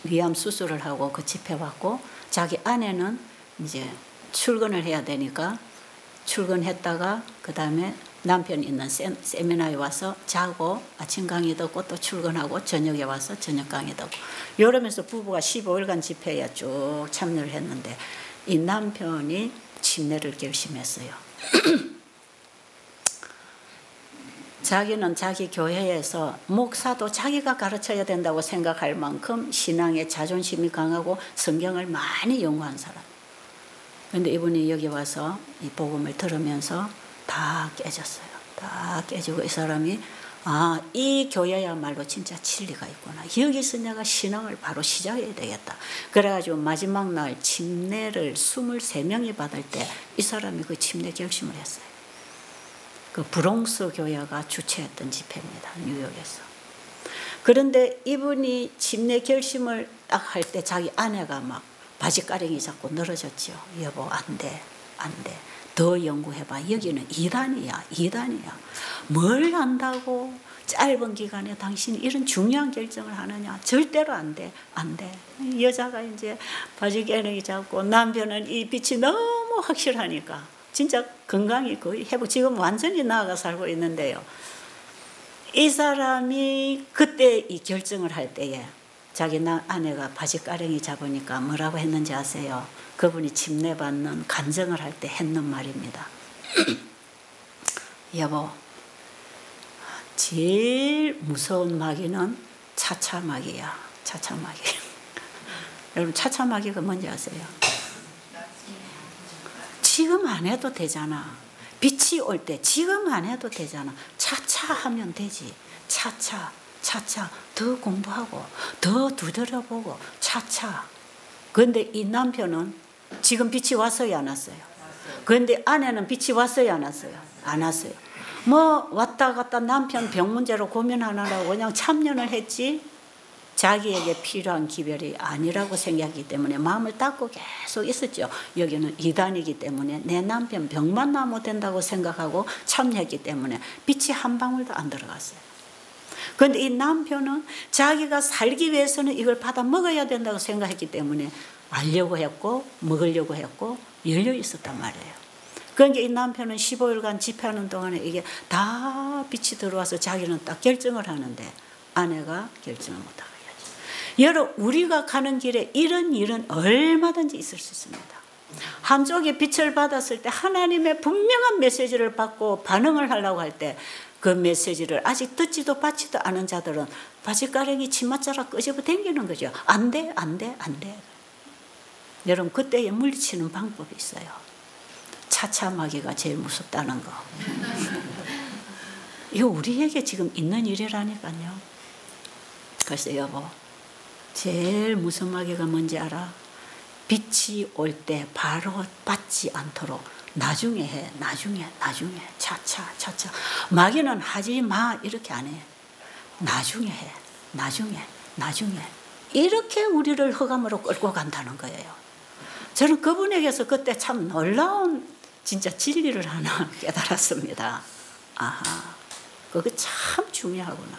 위암 수술을 하고 그 집회 왔고 자기 아내는 이제 출근을 해야 되니까 출근했다가 그 다음에 남편이 있는 세, 세미나에 와서 자고 아침 강의 듣고 또 출근하고 저녁에 와서 저녁 강의 듣고 이러면서 부부가 15일간 집회에 쭉 참여를 했는데 이 남편이 침례를 결심했어요. 자기는 자기 교회에서 목사도 자기가 가르쳐야 된다고 생각할 만큼 신앙의 자존심이 강하고 성경을 많이 연구한 사람. 근데 이분이 여기 와서 이 복음을 들으면서 다 깨졌어요. 다 깨지고 이 사람이 아, 이 교회야말로 진짜 진리가 있구나. 여기서 내가 신앙을 바로 시작해야 되겠다. 그래가지고 마지막 날 침례를 23명이 받을 때 이 사람이 그 침례 결심을 했어요. 그 브롱스 교회가 주최했던 집회입니다. 뉴욕에서. 그런데 이분이 침례 결심을 딱 할 때 자기 아내가 막 바지가랭이 자꾸 늘어졌죠. 여보 안 돼. 안 돼. 더 연구해봐. 여기는 이단이야. 이단이야. 뭘 안다고 짧은 기간에 당신 이런 중요한 결정을 하느냐. 절대로 안 돼. 안 돼. 여자가 이제 바지가랭이 잡고 남편은 이 빛이 너무 확실하니까 진짜 건강이 거의 회복. 지금 완전히 나아가 살고 있는데요. 이 사람이 그때 이 결정을 할 때에 자기 나, 아내가 바지가랭이 잡으니까 뭐라고 했는지 아세요? 그분이 침례받는 간증을 할 때 했는 말입니다. 여보, 제일 무서운 마귀는 차차마귀야. 차차마귀. 여러분, 차차마귀가 뭔지 아세요? 지금 안 해도 되잖아. 빛이 올 때 지금 안 해도 되잖아. 차차 하면 되지. 차차. 차차 더 공부하고 더 두드려보고 차차. 그런데 이 남편은 지금 빛이 왔어요, 안 왔어요? 그런데 아내는 빛이 왔어요, 안 왔어요? 안 왔어요. 뭐 왔다 갔다 남편 병 문제로 고민하느라고 그냥 참여를 했지 자기에게 필요한 기별이 아니라고 생각하기 때문에 마음을 닫고 계속 있었죠. 여기는 이단이기 때문에 내 남편 병만 나면 된다고 생각하고 참여했기 때문에 빛이 한 방울도 안 들어갔어요. 그런데 이 남편은 자기가 살기 위해서는 이걸 받아 먹어야 된다고 생각했기 때문에 알려고 했고 먹으려고 했고 열려 있었단 말이에요. 그러니까 이 남편은 15일간 집회하는 동안에 이게 다 빛이 들어와서 자기는 딱 결정을 하는데 아내가 결정을 못하고 여러 우리가 가는 길에 이런 일은 얼마든지 있을 수 있습니다. 한쪽에 빛을 받았을 때 하나님의 분명한 메시지를 받고 반응을 하려고 할 때 그 메시지를 아직 듣지도 받지도 않은 자들은 바지가랭이 치맛자락 끄집어 당기는 거죠. 안 돼, 안 돼, 안 돼. 여러분 그때에 물리치는 방법이 있어요. 차차마귀가 제일 무섭다는 거. 이거 우리에게 지금 있는 일이라니까요. 글쎄 여보 제일 무슨 마귀가 뭔지 알아? 빛이 올 때 바로 받지 않도록 나중에 해, 나중에, 나중에, 차차, 차차. 마귀는 하지 마, 이렇게 안 해. 나중에 해, 나중에, 나중에. 이렇게 우리를 허감으로 끌고 간다는 거예요. 저는 그분에게서 그때 참 놀라운 진짜 진리를 하나 깨달았습니다. 아하, 그거 참 중요하구나.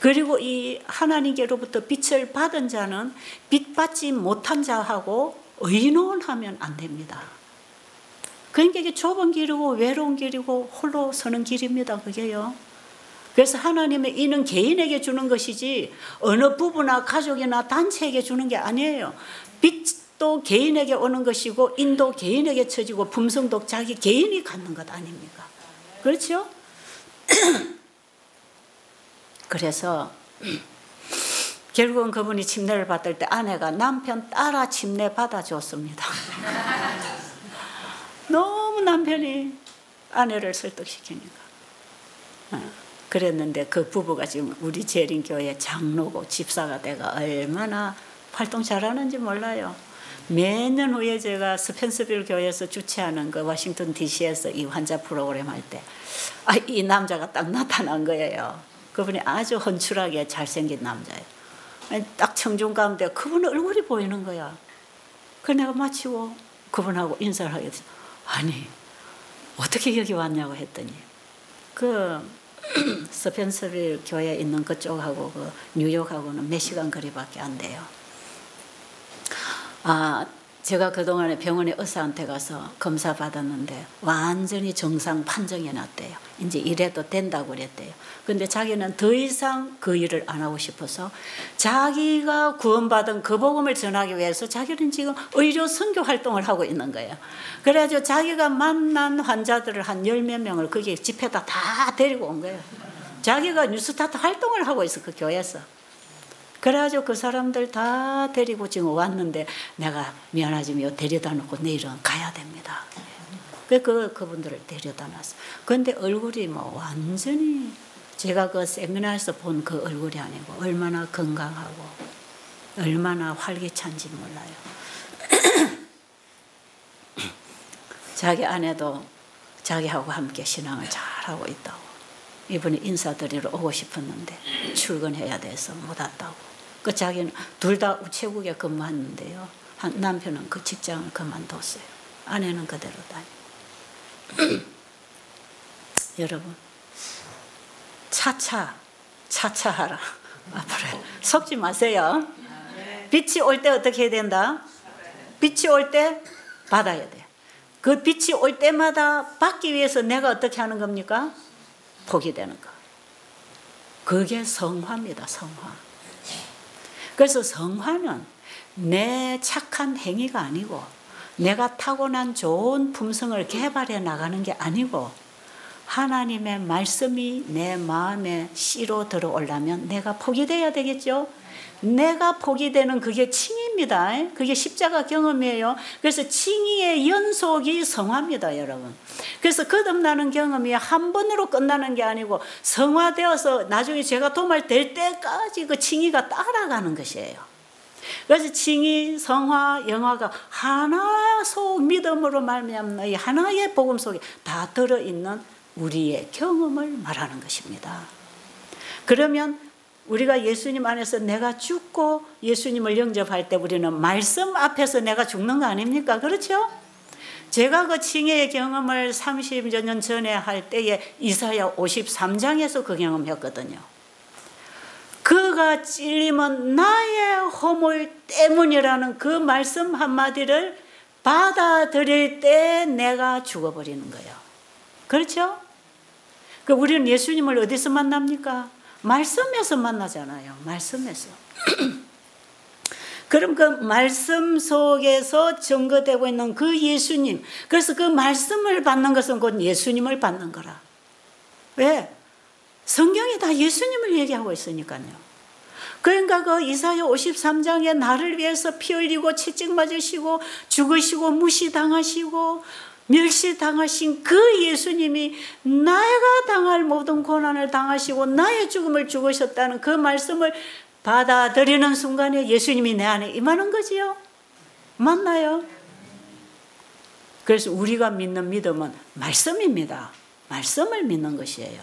그리고 이 하나님께로부터 빛을 받은 자는 빛 받지 못한 자하고 의논하면 안 됩니다. 그러니까 이게 좁은 길이고 외로운 길이고 홀로 서는 길입니다. 그게요. 그래서 하나님의 이는 개인에게 주는 것이지 어느 부부나 가족이나 단체에게 주는 게 아니에요. 빛도 개인에게 오는 것이고 인도 개인에게 처지고 품성도 자기 개인이 갖는 것 아닙니까? 그렇죠? 그래서 결국은 그분이 침례를 받을 때 아내가 남편 따라 침례 받아줬습니다. 너무 남편이 아내를 설득시키니까. 어, 그랬는데 그 부부가 지금 우리 재림교회 장로고 집사가 돼가 얼마나 활동 잘하는지 몰라요. 몇 년 후에 제가 스펜서빌 교회에서 주최하는 그 워싱턴 DC에서 이 환자 프로그램 할 때, 아, 이 남자가 딱 나타난 거예요. 그분이 아주 헌출하게 잘생긴 남자예요. 딱 청중 가운데 그분 얼굴이 보이는 거야. 그 내가 마치고 그분하고 인사를 하게 됐어. 아니, 어떻게 여기 왔냐고 했더니, 그, 스펜서빌 교회 있는 그쪽하고 그 뉴욕하고는 몇 시간 거리밖에 안 돼요. 아, 제가 그동안에 병원에 의사한테 가서 검사 받았는데 완전히 정상 판정해 놨대요. 이제 이래도 된다고 그랬대요. 근데 자기는 더 이상 그 일을 안 하고 싶어서 자기가 구원받은 그 복음을 전하기 위해서 자기는 지금 의료 선교 활동을 하고 있는 거예요. 그래가지고 자기가 만난 환자들을 한 열 몇 명을 거기 집회다 다 데리고 온 거예요. 자기가 뉴스타트 활동을 하고 있어, 그 교회에서. 그래가지고 그 사람들 다 데리고 지금 왔는데 내가 미안하지만 데려다 놓고 내일은 가야 됩니다. 그, 그, 그분들을 데려다 놨어. 근데 얼굴이 뭐 완전히 제가 그 세미나에서 본 그 얼굴이 아니고 얼마나 건강하고 얼마나 활기찬지 몰라요. 자기 아내도 자기하고 함께 신앙을 잘하고 있다고. 이분이 인사드리러 오고 싶었는데 출근해야 돼서 못 왔다고. 그 자기는 둘 다 우체국에 근무했는데요. 남편은 그 직장을 그만뒀어요. 아내는 그대로 다니. 여러분, 차차, 차차하라. 앞으로 속지 마세요. 빛이 올 때 어떻게 해야 된다? 빛이 올 때 받아야 돼. 그 빛이 올 때마다 받기 위해서 내가 어떻게 하는 겁니까? 복이 되는 거. 그게 성화입니다, 성화. 그래서 성화는 내 착한 행위가 아니고 내가 타고난 좋은 품성을 개발해 나가는 게 아니고 하나님의 말씀이 내 마음에 씨로 들어오려면 내가 돼야 되겠죠. 내가 복이 되는 그게 칭 입니다. 그게 십자가 경험이에요. 그래서 칭의의 연속이 성화입니다, 여러분. 그래서 거듭나는 경험이 한 번으로 끝나는 게 아니고 성화되어서 나중에 제가 도말 될 때까지 그 칭의가 따라가는 것이에요. 그래서 칭의, 성화, 영화가 하나 속 믿음으로 말미암는 이 하나의 복음 속에 다 들어 있는 우리의 경험을 말하는 것입니다. 그러면 우리가 예수님 안에서 내가 죽고 예수님을 영접할 때 우리는 말씀 앞에서 내가 죽는 거 아닙니까? 그렇죠? 제가 그 칭의의 경험을 30여 년 전에 할 때에 이사야 53장에서 그 경험했거든요. 그가 찔리면 나의 허물 때문이라는 그 말씀 한마디를 받아들일 때 내가 죽어버리는 거예요. 그렇죠? 그 우리는 예수님을 어디서 만납니까? 말씀에서 만나잖아요. 말씀에서. 그럼 그 말씀 속에서 증거되고 있는 그 예수님. 그래서 그 말씀을 받는 것은 곧 예수님을 받는 거라. 왜? 성경이 다 예수님을 얘기하고 있으니까요. 그러니까 그 이사야 53장에 나를 위해서 피 흘리고 채찍 맞으시고 죽으시고 무시당하시고 멸시당하신 그 예수님이 내가 당할 모든 고난을 당하시고 나의 죽음을 죽으셨다는 그 말씀을 받아들이는 순간에 예수님이 내 안에 임하는 거지요. 맞나요? 그래서 우리가 믿는 믿음은 말씀입니다. 말씀을 믿는 것이에요.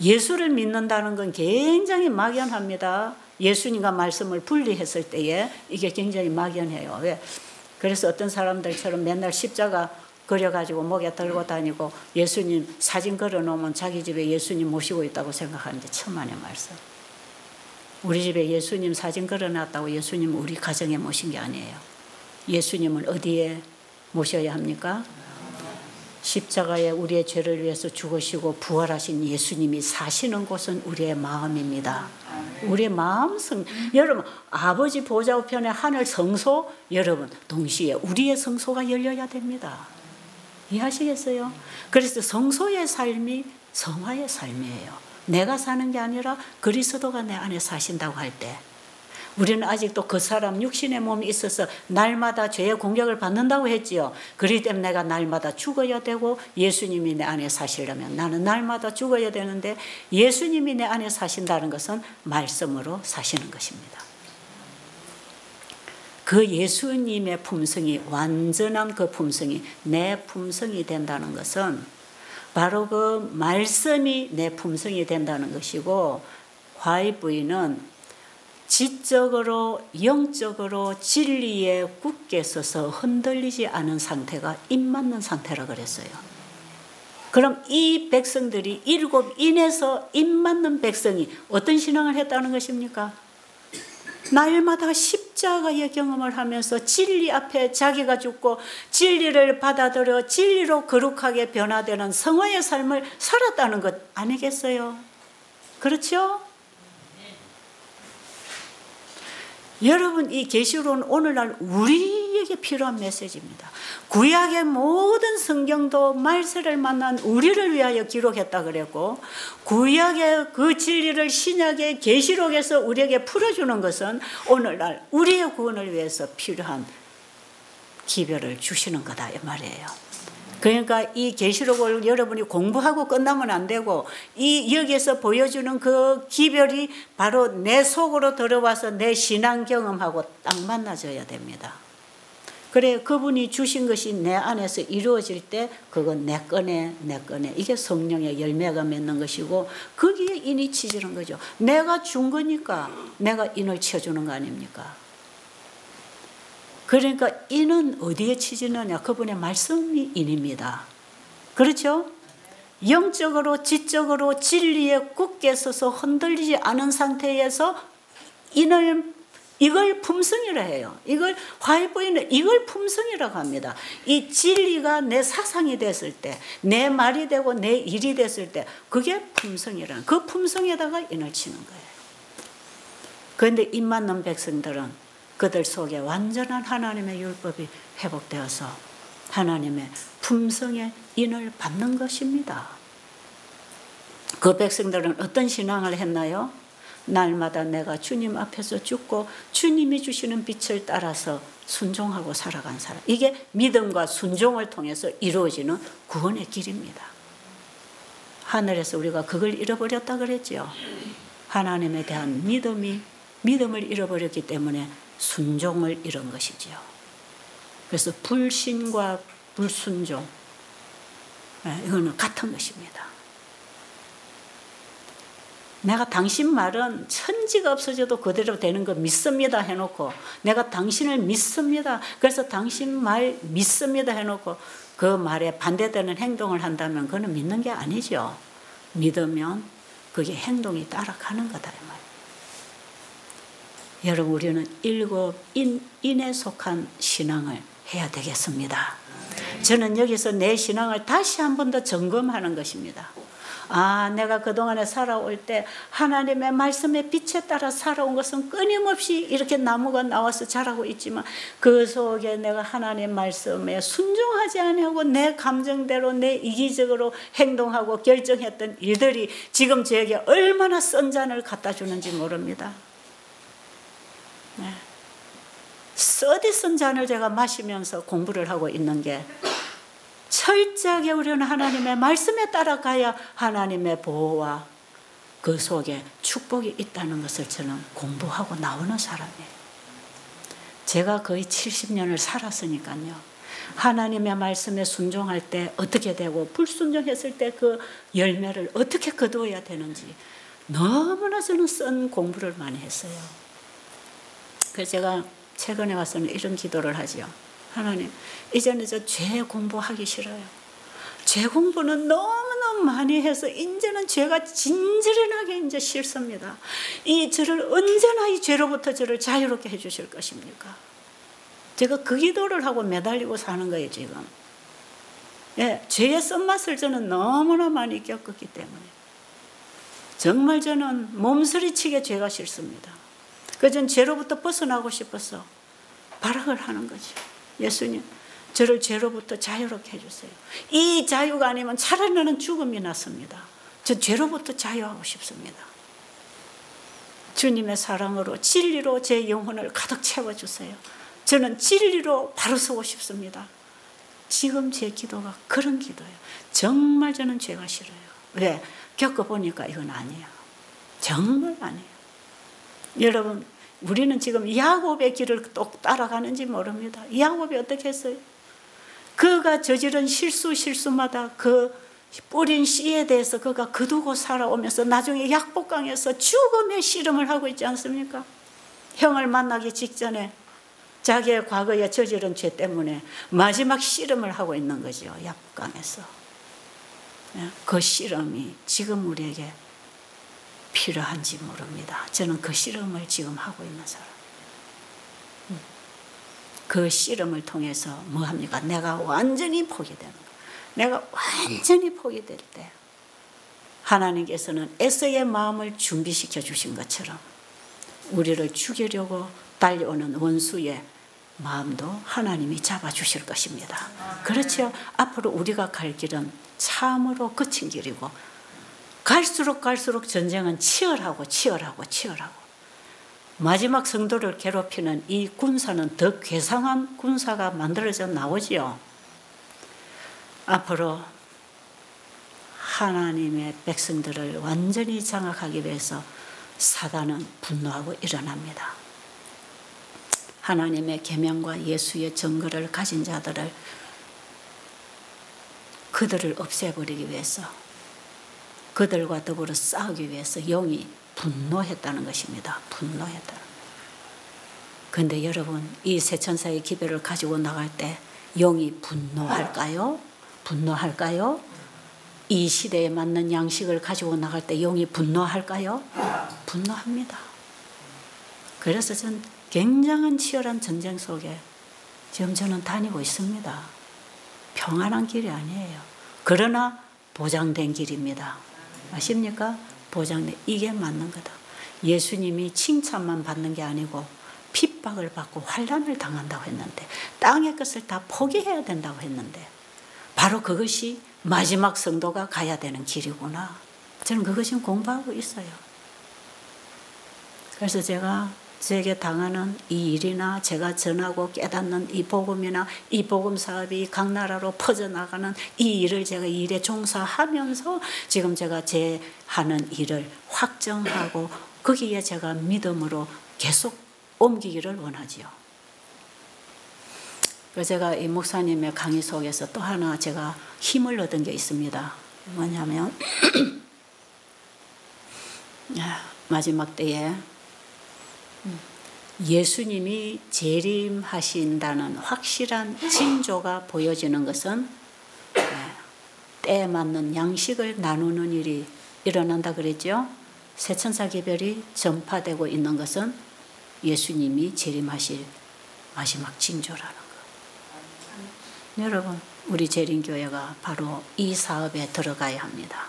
예수를 믿는다는 건 굉장히 막연합니다. 예수님과 말씀을 분리했을 때에 이게 굉장히 막연해요. 왜? 그래서 어떤 사람들처럼 맨날 십자가 그려가지고 목에 들고 다니고 예수님 사진 걸어놓으면 자기 집에 예수님 모시고 있다고 생각하는데 천만의 말씀. 우리 집에 예수님 사진 걸어놨다고 예수님 우리 가정에 모신 게 아니에요. 예수님을 어디에 모셔야 합니까? 십자가에 우리의 죄를 위해서 죽으시고 부활하신 예수님이 사시는 곳은 우리의 마음입니다. 우리의 마음 성 여러분 아버지 보좌 우편에 하늘 성소 여러분 동시에 우리의 성소가 열려야 됩니다. 이해하시겠어요? 그래서 성소의 삶이 성화의 삶이에요. 내가 사는 게 아니라 그리스도가 내 안에 사신다고 할 때, 우리는 아직도 그 사람 육신의 몸이 있어서 날마다 죄의 공격을 받는다고 했지요. 그렇기 때문에 내가 날마다 죽어야 되고 예수님이 내 안에 사시려면 나는 날마다 죽어야 되는데 예수님이 내 안에 사신다는 것은 말씀으로 사시는 것입니다. 그 예수님의 품성이 완전한 그 품성이 내 품성이 된다는 것은 바로 그 말씀이 내 품성이 된다는 것이고 화이 부인은 지적으로 영적으로 진리에 굳게 서서 흔들리지 않은 상태가 입맞는 상태라 그랬어요. 그럼 이 백성들이 일곱 인에서 입맞는 백성이 어떤 신앙을 했다는 것입니까? 날마다 십자가의 경험을 하면서 진리 앞에 자기가 죽고 진리를 받아들여 진리로 거룩하게 변화되는 성화의 삶을 살았다는 것 아니겠어요? 그렇죠? 여러분 이 계시록은 오늘날 우리 에게 필요한 메시지입니다. 구약의 모든 성경도 말세를 만난 우리를 위하여 기록했다 그랬고 구약의 그 진리를 신약의 계시록에서 우리에게 풀어주는 것은 오늘날 우리의 구원을 위해서 필요한 기별을 주시는 거다 이 말이에요. 그러니까 이 계시록을 여러분이 공부하고 끝나면 안 되고 이 여기에서 보여주는 그 기별이 바로 내 속으로 들어와서 내 신앙 경험하고 딱 만나져야 됩니다. 그래 그분이 주신 것이 내 안에서 이루어질 때 그건 내 거네 내 거네 이게 성령의 열매가 맺는 것이고 거기에 인이 치지는 거죠. 내가 준 거니까 내가 인을 쳐주는 거 아닙니까? 그러니까 인은 어디에 치지느냐? 그분의 말씀이 인입니다. 그렇죠? 영적으로, 지적으로 진리에 굳게 서서 흔들리지 않은 상태에서 인을 이걸 품성이라 해요. 이걸 화해보이는 이걸 품성이라고 합니다. 이 진리가 내 사상이 됐을 때, 내 말이 되고 내 일이 됐을 때, 그게 품성이라. 그 품성에다가 인을 치는 거예요. 그런데 입 맞는 백성들은 그들 속에 완전한 하나님의 율법이 회복되어서 하나님의 품성의 인을 받는 것입니다. 그 백성들은 어떤 신앙을 했나요? 날마다 내가 주님 앞에서 죽고 주님이 주시는 빛을 따라서 순종하고 살아간 사람. 이게 믿음과 순종을 통해서 이루어지는 구원의 길입니다. 하늘에서 우리가 그걸 잃어버렸다 그랬죠. 하나님에 대한 믿음이 믿음을 잃어버렸기 때문에 순종을 잃은 것이지요. 그래서 불신과 불순종, 예, 이거는 같은 것입니다. 내가 당신 말은 천지가 없어져도 그대로 되는 거 믿습니다 해놓고 내가 당신을 믿습니다. 그래서 당신 말 믿습니다 해놓고 그 말에 반대되는 행동을 한다면 그는 믿는 게 아니죠. 믿으면 그게 행동이 따라가는 거다 이 말. 여러분 우리는 일곱 인, 인에 속한 신앙을 해야 되겠습니다. 저는 여기서 내 신앙을 다시 한 번 더 점검하는 것입니다. 아, 내가 그동안에 살아올 때 하나님의 말씀의 빛에 따라 살아온 것은 끊임없이 이렇게 나무가 나와서 자라고 있지만 그 속에 내가 하나님 말씀에 순종하지 아니하고 내 감정대로 내 이기적으로 행동하고 결정했던 일들이 지금 저에게 얼마나 썬 잔을 갖다 주는지 모릅니다. 네. 써디 쓴 잔을 제가 마시면서 공부를 하고 있는 게 철저하게 우리는 하나님의 말씀에 따라가야 하나님의 보호와 그 속에 축복이 있다는 것을 저는 공부하고 나오는 사람이에요. 제가 거의 70년을 살았으니까요. 하나님의 말씀에 순종할 때 어떻게 되고 불순종했을 때 그 열매를 어떻게 거두어야 되는지 너무나 저는 쓴 공부를 많이 했어요. 그래서 제가 최근에 와서는 이런 기도를 하죠. 하나님, 이제는 저 죄 공부하기 싫어요. 죄 공부는 너무너무 많이 해서 이제는 죄가 진지하게 이제 싫습니다. 이 저를 언제나 이 죄로부터 저를 자유롭게 해주실 것입니까? 제가 그 기도를 하고 매달리고 사는 거예요, 지금. 예, 죄의 쓴맛을 저는 너무나 많이 겪었기 때문에. 정말 저는 몸서리치게 죄가 싫습니다. 그래서 죄로부터 벗어나고 싶어서 발악을 하는 거죠. 예수님, 저를 죄로부터 자유롭게 해주세요. 이 자유가 아니면 차라리 나는 죽음이 낫습니다. 저 죄로부터 자유하고 싶습니다. 주님의 사랑으로 진리로 제 영혼을 가득 채워주세요. 저는 진리로 바로 서고 싶습니다. 지금 제 기도가 그런 기도예요. 정말 저는 죄가 싫어요. 왜? 겪어보니까 이건 아니에요. 정말 아니에요. 여러분, 우리는 지금 야곱의 길을 똑 따라가는지 모릅니다. 야곱이 어떻게 했어요? 그가 저지른 실수 실수마다 그 뿌린 씨에 대해서 그가 거두고 살아오면서 나중에 약복강에서 죽음의 씨름을 하고 있지 않습니까? 형을 만나기 직전에 자기의 과거에 저지른 죄 때문에 마지막 씨름을 하고 있는 거죠. 약복강에서. 네, 그 씨름이 지금 우리에게 필요한지 모릅니다. 저는 그 실험을 지금 하고 있는 사람. 음. 그 실험을 통해서 뭐 합니까? 내가 완전히 포기되는 거. 내가 완전히 포기될 때 하나님께서는 에서의 마음을 준비시켜 주신 것처럼 우리를 죽이려고 달려오는 원수의 마음도 하나님이 잡아주실 것입니다. 그렇죠. 앞으로 우리가 갈 길은 참으로 거친 길이고 갈수록 갈수록 전쟁은 치열하고 치열하고 치열하고 마지막 성도를 괴롭히는 이 군사는 더 괴상한 군사가 만들어져 나오지요. 앞으로 하나님의 백성들을 완전히 장악하기 위해서 사단은 분노하고 일어납니다. 하나님의 계명과 예수의 증거를 가진 자들을 그들을 없애버리기 위해서 그들과 더불어 싸우기 위해서 영이 분노했다는 것입니다. 분노했다. 그런데 여러분 이 세천사의 기별을 가지고 나갈 때 영이 분노할까요? 분노할까요? 이 시대에 맞는 양식을 가지고 나갈 때 영이 분노할까요? 분노합니다. 그래서 전 굉장한 치열한 전쟁 속에 지금 저는 다니고 있습니다. 평안한 길이 아니에요. 그러나 보장된 길입니다. 아십니까? 보장돼. 이게 맞는 거다. 예수님이 칭찬만 받는 게 아니고 핍박을 받고 환란을 당한다고 했는데 땅의 것을 다 포기해야 된다고 했는데 바로 그것이 마지막 성도가 가야 되는 길이구나. 저는 그것이 공부하고 있어요. 그래서 제가 제게 당하는 이 일이나 제가 전하고 깨닫는 이 복음이나 이 복음 사업이 각 나라로 퍼져나가는 이 일을 제가 일에 종사하면서 지금 제가 제 하는 일을 확정하고 거기에 제가 믿음으로 계속 옮기기를 원하지요. 그래서 제가 이 목사님의 강의 속에서 또 하나 제가 힘을 얻은 게 있습니다. 뭐냐면 마지막 때에 예수님이 재림하신다는 확실한 징조가 보여지는 것은 때에 맞는 양식을 나누는 일이 일어난다 그랬죠. 세천사 기별이 전파되고 있는 것은 예수님이 재림하실 마지막 징조라는 것. 여러분, 우리 재림교회가 바로 이 사업에 들어가야 합니다.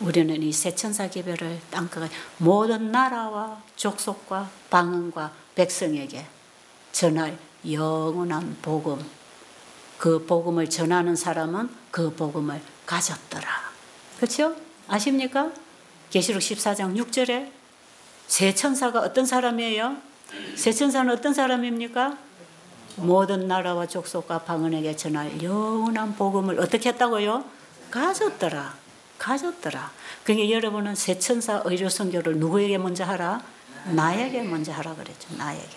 우리는 이 세천사 기별을 땅끝 모든 나라와 족속과 방언과 백성에게 전할 영원한 복음. 그 복음을 전하는 사람은 그 복음을 가졌더라. 그렇죠? 아십니까? 계시록 14장 6절에 세 천사가 어떤 사람이에요? 세 천사는 어떤 사람입니까? 모든 나라와 족속과 방언에게 전할 영원한 복음을 어떻게 했다고요? 가졌더라. 가졌더라. 그러니까 여러분은 세 천사 의료 선교를 누구에게 먼저 하라? 나에게 먼저 하라 그랬죠. 나에게.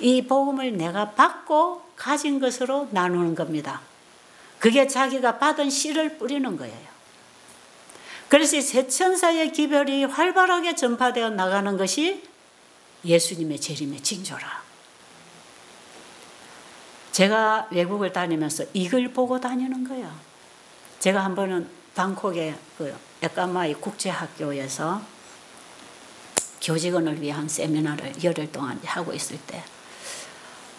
이 복음을 내가 받고 가진 것으로 나누는 겁니다. 그게 자기가 받은 씨를 뿌리는 거예요. 그래서 세천사의 기별이 활발하게 전파되어 나가는 것이 예수님의 재림의 징조라. 제가 외국을 다니면서 이걸 보고 다니는 거예요. 제가 한 번은 방콕의 그 에까마이 국제학교에서 교직원을 위한 세미나를 열흘 동안 하고 있을 때,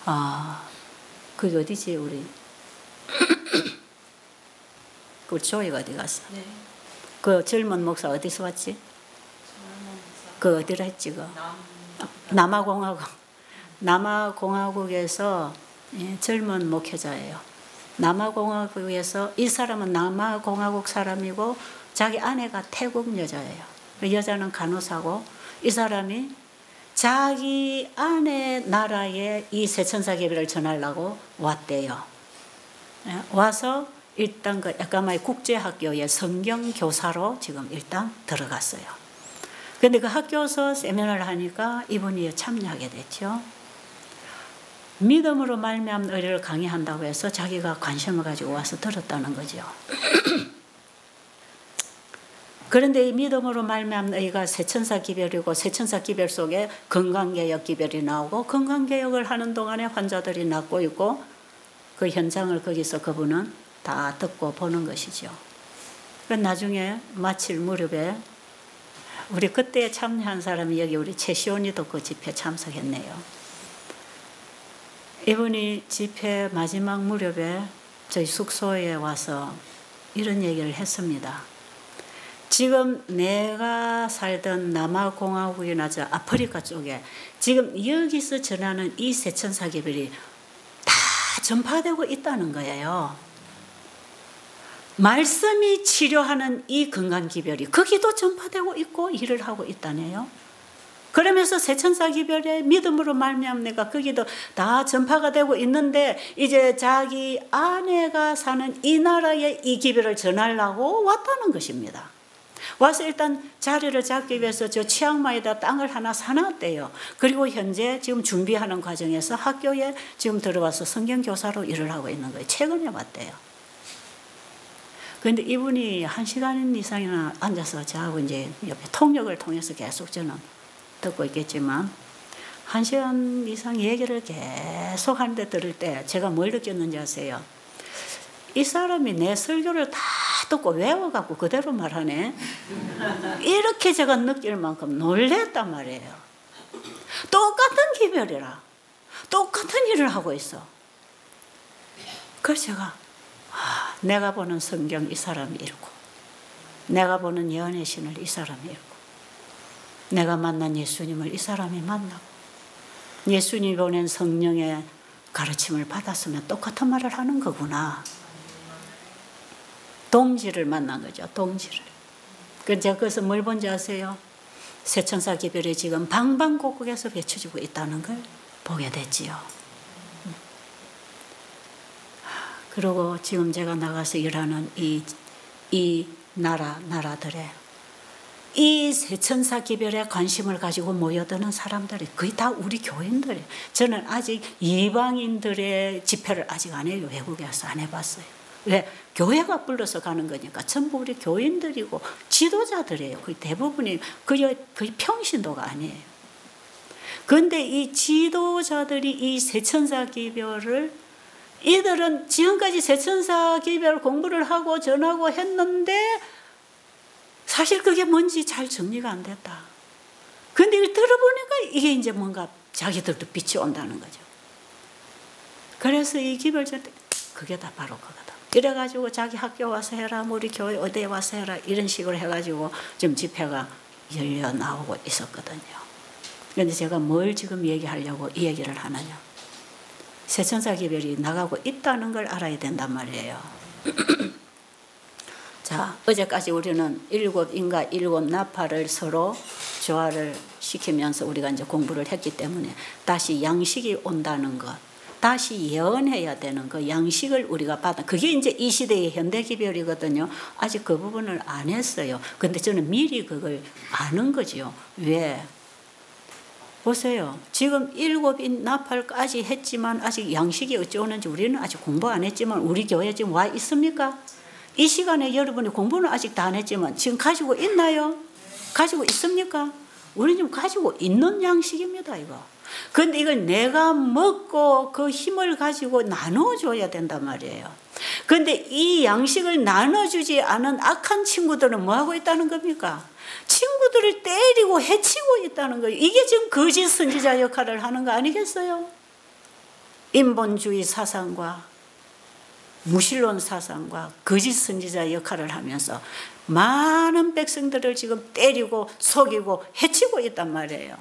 아, 그게 어디지, 우리? 그 조이가 어디 갔어? 네. 그 젊은 목사 어디서 왔지? 그 어디라 했지 그 남아공화국 남아공화국에서 예, 젊은 목회자예요. 남아공화국에서 이 사람은 남아공화국 사람이고 자기 아내가 태국 여자예요. 그 여자는 간호사고 이 사람이 자기 아내 나라에 이 세천사 계비를 전하려고 왔대요. 예, 와서 일단 그 야카마이 국제학교의 성경 교사로 지금 일단 들어갔어요. 근데 그 학교에서 세미나를 하니까 이분이 참여하게 됐죠. 믿음으로 말미암는 의를 강의한다고 해서 자기가 관심을 가지고 와서 들었다는 거죠. 그런데 이 믿음으로 말미암는 의가 세천사 기별이고 세천사 기별 속에 건강개혁 기별이 나오고 건강개혁을 하는 동안에 환자들이 낫고 있고 그 현장을 거기서 그분은 다 듣고 보는 것이죠. 나중에 마칠 무렵에 우리 그때 참여한 사람이 여기 우리 최시온이도 그 집회 참석했네요. 이분이 집회 마지막 무렵에 저희 숙소에 와서 이런 얘기를 했습니다. 지금 내가 살던 남아공화국이나 저 아프리카 쪽에 지금 여기서 전하는 이 세천사계별이 다 전파되고 있다는 거예요. 말씀이 치료하는 이 건강기별이 거기도 전파되고 있고 일을 하고 있다네요. 그러면서 세천사 기별의 믿음으로 말미암 내가 거기도 다 전파가 되고 있는데 이제 자기 아내가 사는 이 나라에 이 기별을 전하려고 왔다는 것입니다. 와서 일단 자리를 잡기 위해서 저 치앙마이다 땅을 하나 사놨대요. 그리고 현재 지금 준비하는 과정에서 학교에 지금 들어와서 성경교사로 일을 하고 있는 거예요. 최근에 왔대요. 그런데 이분이 한 시간 이상이나 앉아서 저하고 이제 옆에 통역을 통해서 계속 저는 듣고 있겠지만 한 시간 이상 얘기를 계속 하는데 들을 때 제가 뭘 느꼈는지 아세요? 이 사람이 내 설교를 다 듣고 외워갖고 그대로 말하네. 이렇게 제가 느낄 만큼 놀랬단 말이에요. 똑같은 기별이라. 똑같은 일을 하고 있어. 그래서 제가 아, 내가 보는 성경 이 사람이 읽고 내가 보는 연애 신을 이 사람이 읽고 내가 만난 예수님을 이 사람이 만나고 예수님이 보낸 성령의 가르침을 받았으면 똑같은 말을 하는 거구나. 동지를 만난 거죠. 동지를. 그 제가 그래서 뭘 본지 아세요? 세천사 기별이 지금 방방곡곡에서 외쳐지고 있다는 걸 보게 됐지요. 그리고 지금 제가 나가서 일하는 이, 이 나라, 나라들의 이 세천사 기별에 관심을 가지고 모여드는 사람들이 거의 다 우리 교인들이에요. 저는 아직 이방인들의 집회를 아직 안 해요. 외국에 서 안 해봤어요. 왜? 교회가 불러서 가는 거니까 전부 우리 교인들이고 지도자들이에요. 거의 대부분이 거의, 거의 평신도가 아니에요. 그런데 이 지도자들이 이 세천사 기별을 이들은 지금까지 세천사 기별 공부를 하고 전하고 했는데 사실 그게 뭔지 잘 정리가 안 됐다. 근데 이걸 들어보니까 이게 이제 뭔가 자기들도 빛이 온다는 거죠. 그래서 이 기별전 때 그게 다 바로 그거다. 이래가지고 자기 학교 와서 해라, 뭐 우리 교회 어디에 와서 해라 이런 식으로 해가지고 좀 집회가 열려 나오고 있었거든요. 그런데 제가 뭘 지금 얘기하려고 이 얘기를 하느냐. 세천사 기별이 나가고 있다는 걸 알아야 된단 말이에요. 자, 어제까지 우리는 일곱 인과 일곱 나파를 서로 조화를 시키면서 우리가 이제 공부를 했기 때문에 다시 양식이 온다는 것, 다시 예언해야 되는 그 양식을 우리가 받아. 그게 이제 이 시대의 현대 기별이거든요. 아직 그 부분을 안 했어요. 근데 저는 미리 그걸 아는 거죠. 왜? 보세요. 지금 일곱인 나팔까지 했지만 아직 양식이 어찌 오는지 우리는 아직 공부 안 했지만 우리 교회 지금 와 있습니까? 이 시간에 여러분이 공부는 아직 다 안 했지만 지금 가지고 있나요? 가지고 있습니까? 우리 좀 가지고 있는 양식입니다, 이거. 근데 이걸 내가 먹고 그 힘을 가지고 나눠줘야 된단 말이에요. 근데 이 양식을 나눠주지 않은 악한 친구들은 뭐 하고 있다는 겁니까? 친구들을 때리고 해치고 있다는 거예요. 이게 지금 거짓 선지자 역할을 하는 거 아니겠어요? 인본주의 사상과 무신론 사상과 거짓 선지자 역할을 하면서 많은 백성들을 지금 때리고 속이고 해치고 있단 말이에요.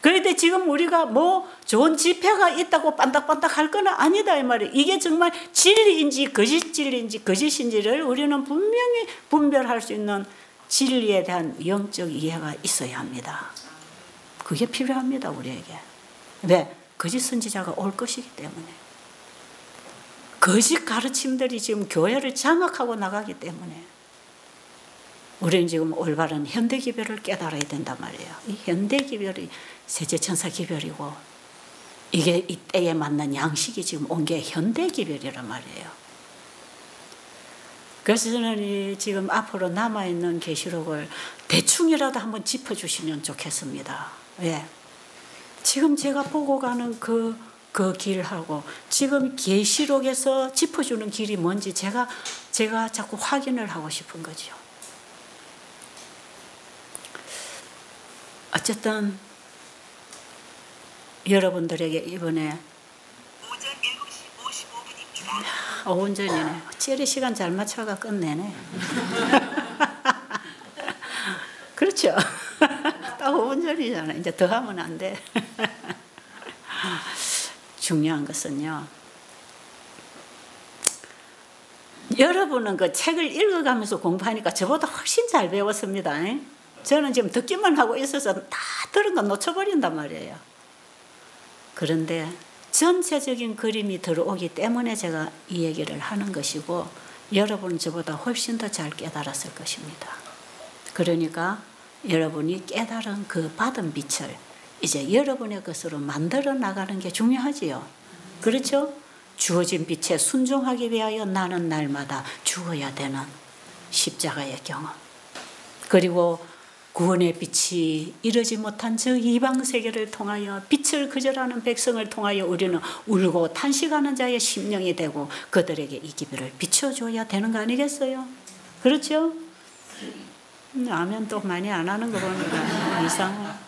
그런데 지금 우리가 뭐 좋은 집회가 있다고 반딱반딱 할 거는 아니다 이 말이에요. 이게 정말 진리인지 거짓 진리인지 거짓인지를 우리는 분명히 분별할 수 있는 진리에 대한 영적 이해가 있어야 합니다. 그게 필요합니다, 우리에게. 왜? 거짓 선지자가 올 것이기 때문에. 거짓 가르침들이 지금 교회를 장악하고 나가기 때문에 우리는 지금 올바른 현대 기별을 깨달아야 된단 말이에요. 이 현대 기별이 세제 천사 기별이고 이게 이 때에 맞는 양식이 지금 온 게 현대 기별이란 말이에요. 그래서 저는 지금 앞으로 남아 있는 계시록을 대충이라도 한번 짚어 주시면 좋겠습니다. 왜? 지금 제가 보고 가는 그, 그 길하고 지금 계시록에서 짚어주는 길이 뭔지 제가, 제가 자꾸 확인을 하고 싶은 거죠. 어쨌든 여러분들에게 이번에 오전 7시 55분입니다. 오전 전이네. 찌리 시간 잘 맞춰가 끝내네. 그렇죠. 딱 5분 전이잖아. 이제 더 하면 안 돼. 중요한 것은요. 여러분은 그 책을 읽어가면서 공부하니까 저보다 훨씬 잘 배웠습니다. 저는 지금 듣기만 하고 있어서 다 들은 거 놓쳐버린단 말이에요. 그런데 전체적인 그림이 들어오기 때문에 제가 이 얘기를 하는 것이고 여러분은 저보다 훨씬 더 잘 깨달았을 것입니다. 그러니까 여러분이 깨달은 그 받은 빛을 이제 여러분의 것으로 만들어 나가는 게 중요하지요. 그렇죠? 주어진 빛에 순종하기 위하여 나는 날마다 죽어야 되는 십자가의 경험. 그리고 구원의 빛이 이르지 못한 저 이방 세계를 통하여 빛을 거절하는 백성을 통하여 우리는 울고 탄식하는 자의 심령이 되고 그들에게 이 기별을 비춰줘야 되는 거 아니겠어요? 그렇죠? 음, 아멘 또 많이 안 하는 거 보니까 이상.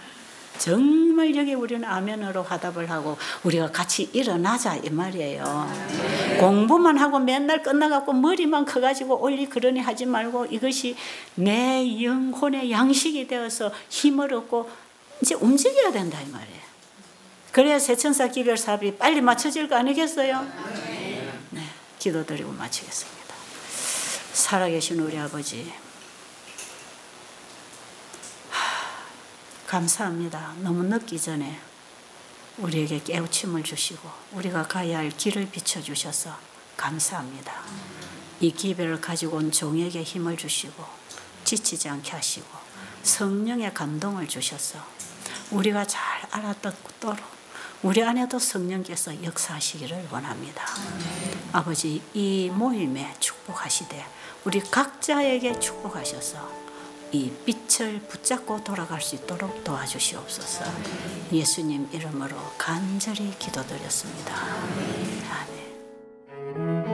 정말 여기 우리는 아멘으로 화답을 하고 우리가 같이 일어나자 이 말이에요. 공부만 하고 맨날 끝나갖고 머리만 커가지고 올리 그러니 하지 말고 이것이 내 영혼의 양식이 되어서 힘을 얻고 이제 움직여야 된다 이 말이에요. 그래야 세천사 기별 사업이 빨리 맞춰질 거 아니겠어요? 네, 기도드리고 마치겠습니다. 살아계신 우리 아버지. 감사합니다. 너무 늦기 전에 우리에게 깨우침을 주시고 우리가 가야 할 길을 비춰주셔서 감사합니다. 이 기별을 가지고 온 종에게 힘을 주시고 지치지 않게 하시고 성령의 감동을 주셔서 우리가 잘 알아듣도록 우리 안에도 성령께서 역사하시기를 원합니다. 아버지 이 모임에 축복하시되 우리 각자에게 축복하셔서 이 빛을 붙잡고 돌아갈 수 있도록 도와주시옵소서. 예수님 이름으로 간절히 기도드렸습니다. 아멘.